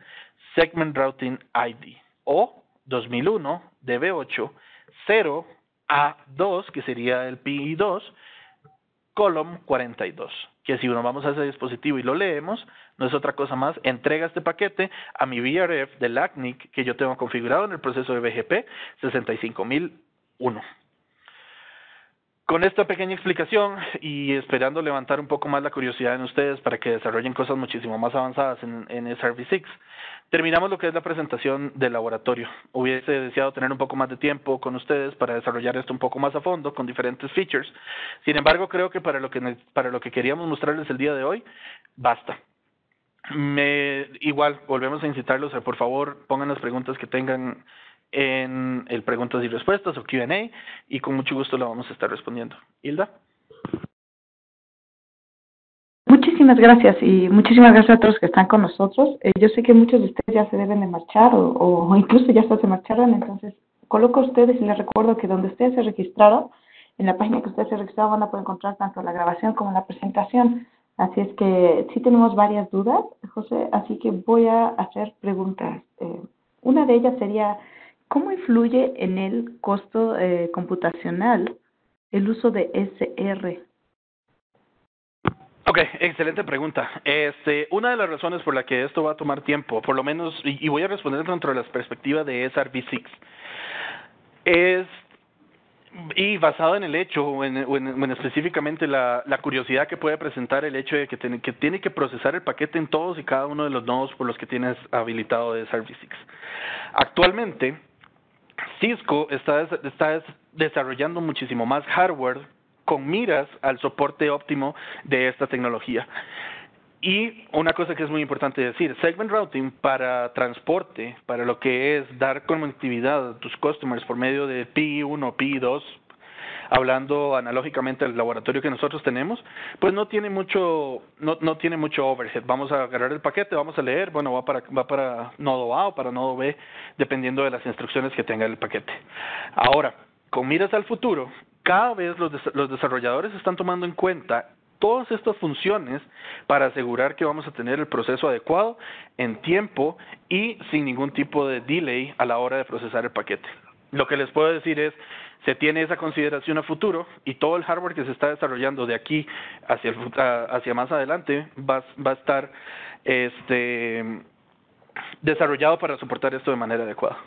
Speaker 3: Segment Routing ID o 2001 DB8 0 A2, que sería el PI2, column 42 que si uno vamos a ese dispositivo y lo leemos, no es otra cosa más, entrega este paquete a mi VRF del ACNIC que yo tengo configurado en el proceso de BGP 65001. Con esta pequeña explicación y esperando levantar un poco más la curiosidad en ustedes para que desarrollen cosas muchísimo más avanzadas en, en SRV6, terminamos lo que es la presentación del laboratorio. Hubiese deseado tener un poco más de tiempo con ustedes para desarrollar esto un poco más a fondo con diferentes features. Sin embargo, creo que para lo que, para lo que queríamos mostrarles el día de hoy, basta. Me, igual, volvemos a incitarlos a por favor pongan las preguntas que tengan en el preguntas y respuestas o Q&A y con mucho gusto la vamos a estar respondiendo. Hilda.
Speaker 1: Muchísimas gracias y muchísimas gracias a todos que están con nosotros. Eh, yo sé que muchos de ustedes ya se deben de marchar o, o incluso ya se marcharon, entonces coloco a ustedes y les recuerdo que donde ustedes se registraron, en la página que ustedes se registraron van a poder encontrar tanto la grabación como la presentación. Así es que sí tenemos varias dudas, José, así que voy a hacer preguntas. Eh, una de ellas sería, ¿Cómo influye en el costo eh, computacional el uso de SR?
Speaker 3: Ok, excelente pregunta. Este, una de las razones por la que esto va a tomar tiempo, por lo menos, y, voy a responder dentro de la perspectiva de SRv6, es y basado en el hecho, o en, en, específicamente la, curiosidad que puede presentar el hecho de que, tiene, que procesar el paquete en todos y cada uno de los nodos por los que tienes habilitado de SRv6. Actualmente, Cisco está, desarrollando muchísimo más hardware con miras al soporte óptimo de esta tecnología. Y una cosa que es muy importante decir, segment routing para transporte, para lo que es dar conectividad a tus customers por medio de PI1, PI2, hablando analógicamente del laboratorio que nosotros tenemos, pues no tiene mucho no, no tiene mucho overhead. Vamos a agarrar el paquete, vamos a leer, bueno, va para va para nodo A o para nodo B, dependiendo de las instrucciones que tenga el paquete. Ahora, con miras al futuro, cada vez los, los desarrolladores están tomando en cuenta todas estas funciones para asegurar que vamos a tener el proceso adecuado en tiempo y sin ningún tipo de delay a la hora de procesar el paquete. Lo que les puedo decir es, se tiene esa consideración a futuro y todo el hardware que se está desarrollando de aquí hacia, hacia más adelante va, a estar este, desarrollado para soportar esto de manera adecuada.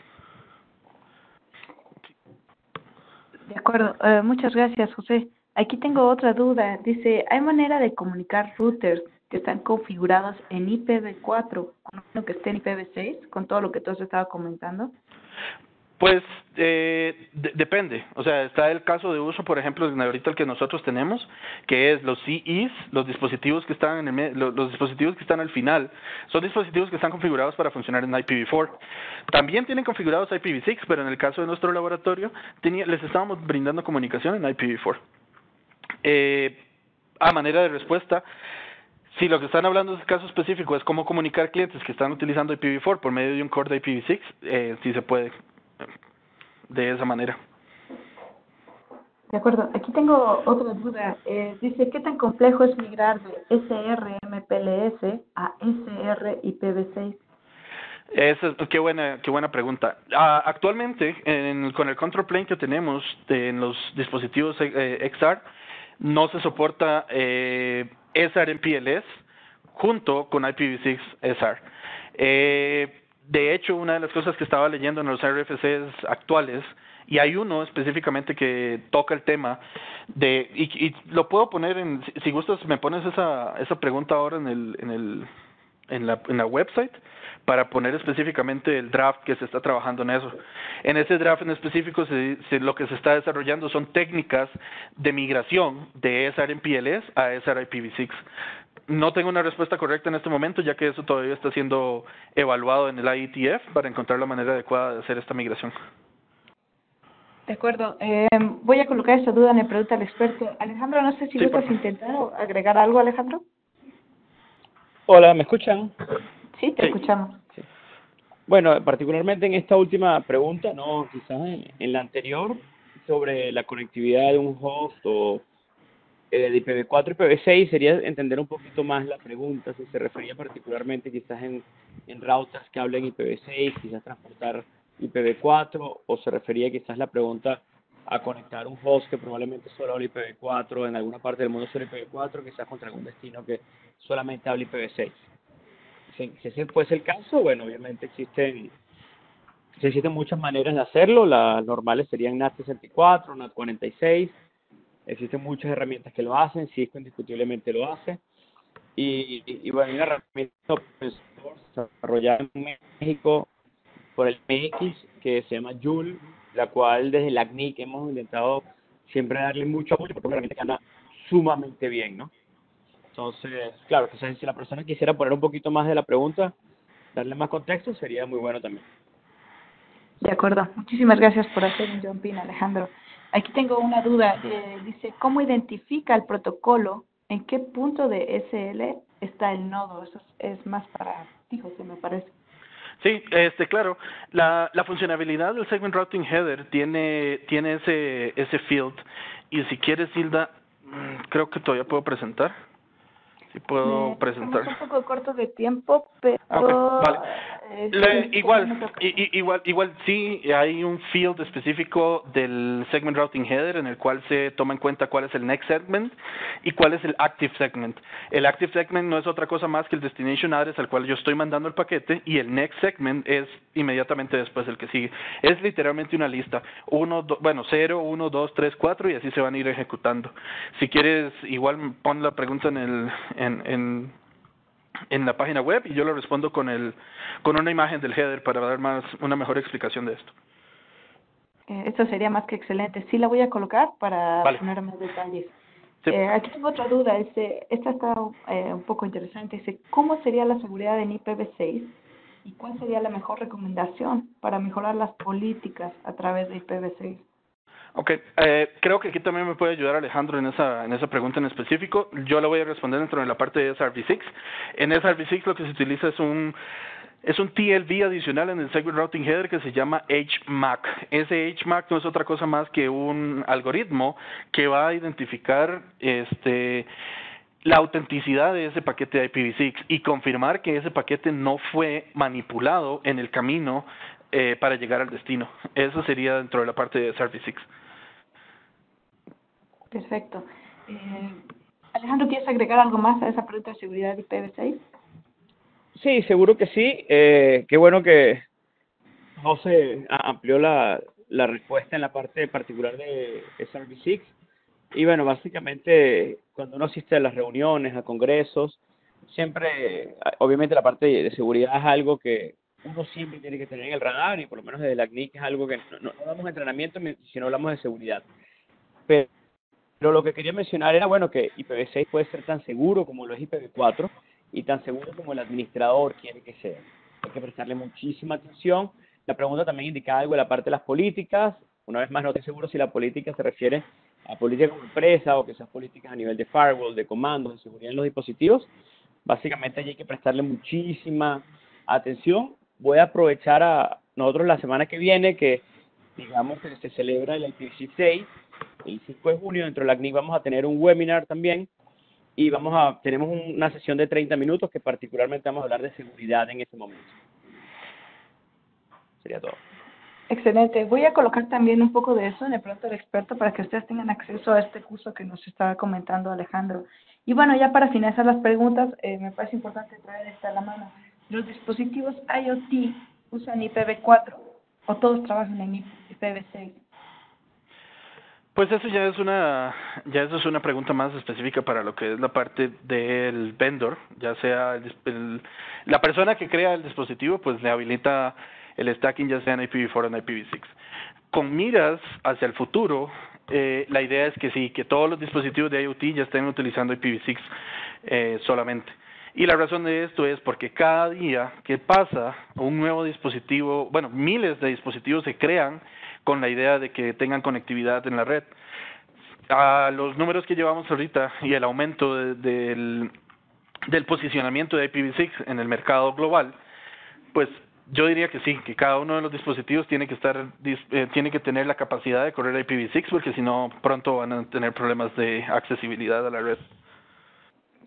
Speaker 1: De acuerdo, uh, muchas gracias, José. Aquí tengo otra duda. Dice, ¿hay manera de comunicar routers que están configurados en IPv4 con uno que esté en IPv6, con todo lo que tú has estado comentando?
Speaker 3: Pues eh, depende, o sea, está el caso de uso, por ejemplo, ahorita el que nosotros tenemos, que es los CEs, los dispositivos que están en el, los, dispositivos que están al final, son dispositivos que están configurados para funcionar en IPv4. También tienen configurados IPv6, pero en el caso de nuestro laboratorio tenía, les estábamos brindando comunicación en IPv4. Eh, a manera de respuesta, si lo que están hablando en este caso específico es cómo comunicar clientes que están utilizando IPv4 por medio de un core de IPv6, eh, sí se puede de esa manera.
Speaker 1: De acuerdo. Aquí tengo otra duda. Eh, dice, ¿qué tan complejo es migrar de SRMPLS a SR-IPv6?
Speaker 3: Esa, qué buena, qué buena pregunta. Ah, actualmente, en, con el control plane que tenemos en los dispositivos eh, XR, no se soporta eh, SR MPLS junto con IPv6 SR. Eh, de hecho, una de las cosas que estaba leyendo en los RFCs actuales, y hay uno específicamente que toca el tema de, y, lo puedo poner en, si gustas, me pones esa, esa pregunta ahora en el, en el, en la, en la website, para poner específicamente el draft que se está trabajando en eso. En ese draft en específico se, lo que se está desarrollando son técnicas de migración de SRMPLS a SRIPv6. No tengo una respuesta correcta en este momento, ya que eso todavía está siendo evaluado en el IETF para encontrar la manera adecuada de hacer esta migración.
Speaker 1: De acuerdo. Eh, voy a colocar esta duda en el pregunta al experto. Alejandro, no sé si gustas intentar agregar algo, Alejandro.
Speaker 2: Hola, ¿me escuchan?
Speaker 1: Sí, te escuchamos.
Speaker 2: Bueno, particularmente en esta última pregunta, no, quizás en, la anterior, sobre la conectividad de un host o eh, de IPv4 y IPv6, sería entender un poquito más la pregunta, si se refería particularmente quizás en, en routers que hablen IPv6, quizás transportar IPv4, o se refería quizás la pregunta a conectar un host que probablemente solo hable IPv4 en alguna parte del mundo solo IPv4, quizás contra algún destino que solamente hable IPv6 si, ese fuese el caso, bueno, obviamente existen existen muchas maneras de hacerlo. Las normales serían NAT64, NAT46. Existen muchas herramientas que lo hacen. Cisco indiscutiblemente lo hace. Y, y, bueno, hay una herramienta desarrollada en México por el MX que se llama Joule, la cual desde la CNIC hemos intentado siempre darle mucho apoyo porque que anda sumamente bien, ¿no? Entonces, claro, si la persona quisiera poner un poquito más de la pregunta, darle más contexto, sería muy bueno también.
Speaker 1: De acuerdo. Muchísimas gracias por hacer un jump in, Alejandro. Aquí tengo una duda. Eh, dice, ¿cómo identifica el protocolo? ¿En qué punto de SL está el nodo? Eso es, más para ti, me parece.
Speaker 3: Sí, este, claro. La, la funcionalidad del Segment Routing Header tiene, tiene ese, ese field. Y si quieres, Hilda, mm, creo que todavía puedo presentar. Si puedo presentar.
Speaker 1: un poco corto de tiempo, pero...
Speaker 3: Ah, vale. Eh, igual, igual, igual sí hay un field específico del segment routing header en el cual se toma en cuenta cuál es el next segment y cuál es el active segment. El active segment no es otra cosa más que el destination address al cual yo estoy mandando el paquete y el next segment es inmediatamente después el que sigue. Es literalmente una lista. Uno, bueno, 0, 1, 2, 3, 4 y así se van a ir ejecutando. Si quieres, igual pon la pregunta en el en, en, en la página web y yo lo respondo con el con una imagen del header para dar más una mejor explicación de esto.
Speaker 1: Eh, esto sería más que excelente. Sí la voy a colocar para poner más detalles. Eh, aquí tengo otra duda. Este, esta está eh, un poco interesante. Dice, ¿cómo sería la seguridad en IPv6 y cuál sería la mejor recomendación para mejorar las políticas a través de IPv6?
Speaker 3: Ok, eh, creo que aquí también me puede ayudar Alejandro en esa, en esa pregunta en específico. Yo la voy a responder dentro de la parte de SRv6. En SRv6 lo que se utiliza es un es un TLV adicional en el Segment Routing Header que se llama HMAC. Ese HMAC no es otra cosa más que un algoritmo que va a identificar este la autenticidad de ese paquete de IPv6 y confirmar que ese paquete no fue manipulado en el camino eh, para llegar al destino. Eso sería dentro de la parte de SRv6.
Speaker 1: Perfecto. Eh, Alejandro, ¿quieres agregar algo más a esa pregunta de seguridad de IPv6?
Speaker 2: Sí, seguro que sí. Eh, qué bueno que José amplió la, la respuesta en la parte particular de SRv6. Y bueno, básicamente cuando uno asiste a las reuniones, a congresos, siempre, obviamente la parte de seguridad es algo que uno siempre tiene que tener en el radar y por lo menos desde la CNIC es algo que no, no, no damos entrenamiento si no hablamos de seguridad. Pero pero lo que quería mencionar era, bueno, que IPv6 puede ser tan seguro como lo es IPv4 y tan seguro como el administrador quiere que sea. Hay que prestarle muchísima atención. La pregunta también indica algo de la parte de las políticas. Una vez más, no estoy seguro si la política se refiere a política como empresa o sean políticas a nivel de firewall, de comandos, de seguridad en los dispositivos. Básicamente allí hay que prestarle muchísima atención. Voy a aprovechar a nosotros la semana que viene que digamos que se celebra el IPv6 El 5 de junio dentro de la CNIC vamos a tener un webinar también y vamos a tenemos una sesión de 30 minutos que particularmente vamos a hablar de seguridad en ese momento. Sería todo.
Speaker 1: Excelente. Voy a colocar también un poco de eso en el pronto del experto para que ustedes tengan acceso a este curso que nos estaba comentando Alejandro. Y bueno, ya para finalizar las preguntas, eh, me parece importante traer esta a la mano. ¿Los dispositivos IoT usan IPv4 o todos trabajan en IPv6?
Speaker 3: Pues eso ya es una ya eso es una pregunta más específica para lo que es la parte del vendor, ya sea el, la persona que crea el dispositivo pues le habilita el stacking ya sea en IPv4 o en IPv6. Con miras hacia el futuro, eh, la idea es que sí, que todos los dispositivos de IoT ya estén utilizando IPv6 eh, solamente. Y la razón de esto es porque cada día que pasa un nuevo dispositivo, bueno, miles de dispositivos se crean con la idea de que tengan conectividad en la red. A los números que llevamos ahorita y el aumento del, del posicionamiento de IPv6 en el mercado global, pues yo diría que sí, que cada uno de los dispositivos tiene que estar eh, tiene que tener la capacidad de correr IPv6 porque si no pronto van a tener problemas de accesibilidad a la red.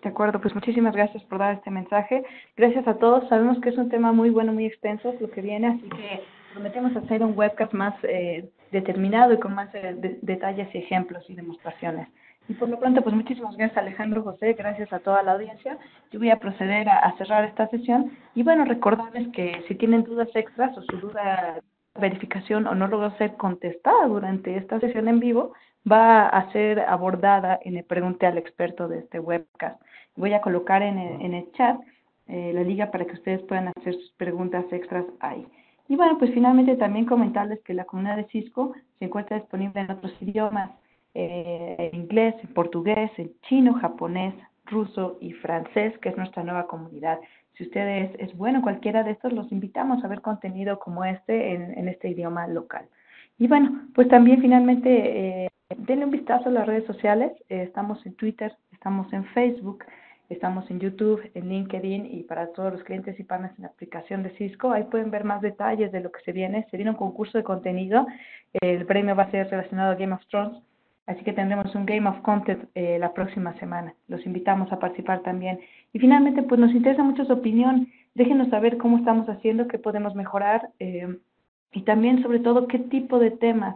Speaker 1: De acuerdo, pues muchísimas gracias por dar este mensaje. Gracias a todos. Sabemos que es un tema muy bueno, muy extenso lo que viene, así que prometemos hacer un webcast más eh, determinado y con más eh, detalles y ejemplos y demostraciones. Y por lo pronto, pues muchísimas gracias Alejandro José, gracias a toda la audiencia. Yo voy a proceder a, cerrar esta sesión y bueno, recordarles que si tienen dudas extras o su duda de verificación o no logró ser contestada durante esta sesión en vivo, va a ser abordada en el Pregunte al Experto de este webcast. Voy a colocar en el, en el chat eh, la liga para que ustedes puedan hacer sus preguntas extras ahí. Y bueno, pues finalmente también comentarles que la comunidad de Cisco se encuentra disponible en otros idiomas eh, en inglés, en portugués, en chino, japonés, ruso y francés, que es nuestra nueva comunidad. Si ustedes es bueno cualquiera de estos, los invitamos a ver contenido como este en, este idioma local. Y bueno, pues también finalmente eh, denle un vistazo a las redes sociales. Eh, estamos en Twitter, estamos en Facebook, estamos en YouTube, en LinkedIn y para todos los clientes y partners en la aplicación de Cisco. Ahí pueden ver más detalles de lo que se viene. Se viene un concurso de contenido. El premio va a ser relacionado a Game of Thrones Así que tendremos un Game of Content eh, la próxima semana. Los invitamos a participar también. Y finalmente, pues nos interesa mucho su opinión. Déjenos saber cómo estamos haciendo, qué podemos mejorar eh, y también, sobre todo, qué tipo de temas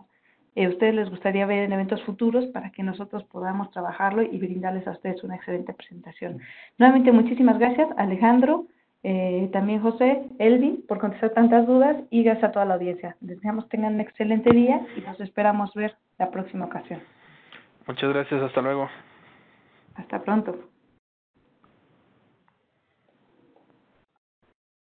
Speaker 1: eh, ustedes les gustaría ver en eventos futuros para que nosotros podamos trabajarlo y brindarles a ustedes una excelente presentación. Nuevamente, muchísimas gracias, Alejandro, eh, también José, Elvin, por contestar tantas dudas y gracias a toda la audiencia. Deseamos tengan un excelente día y nos esperamos ver la próxima ocasión.
Speaker 3: Muchas gracias, hasta luego.
Speaker 1: Hasta pronto.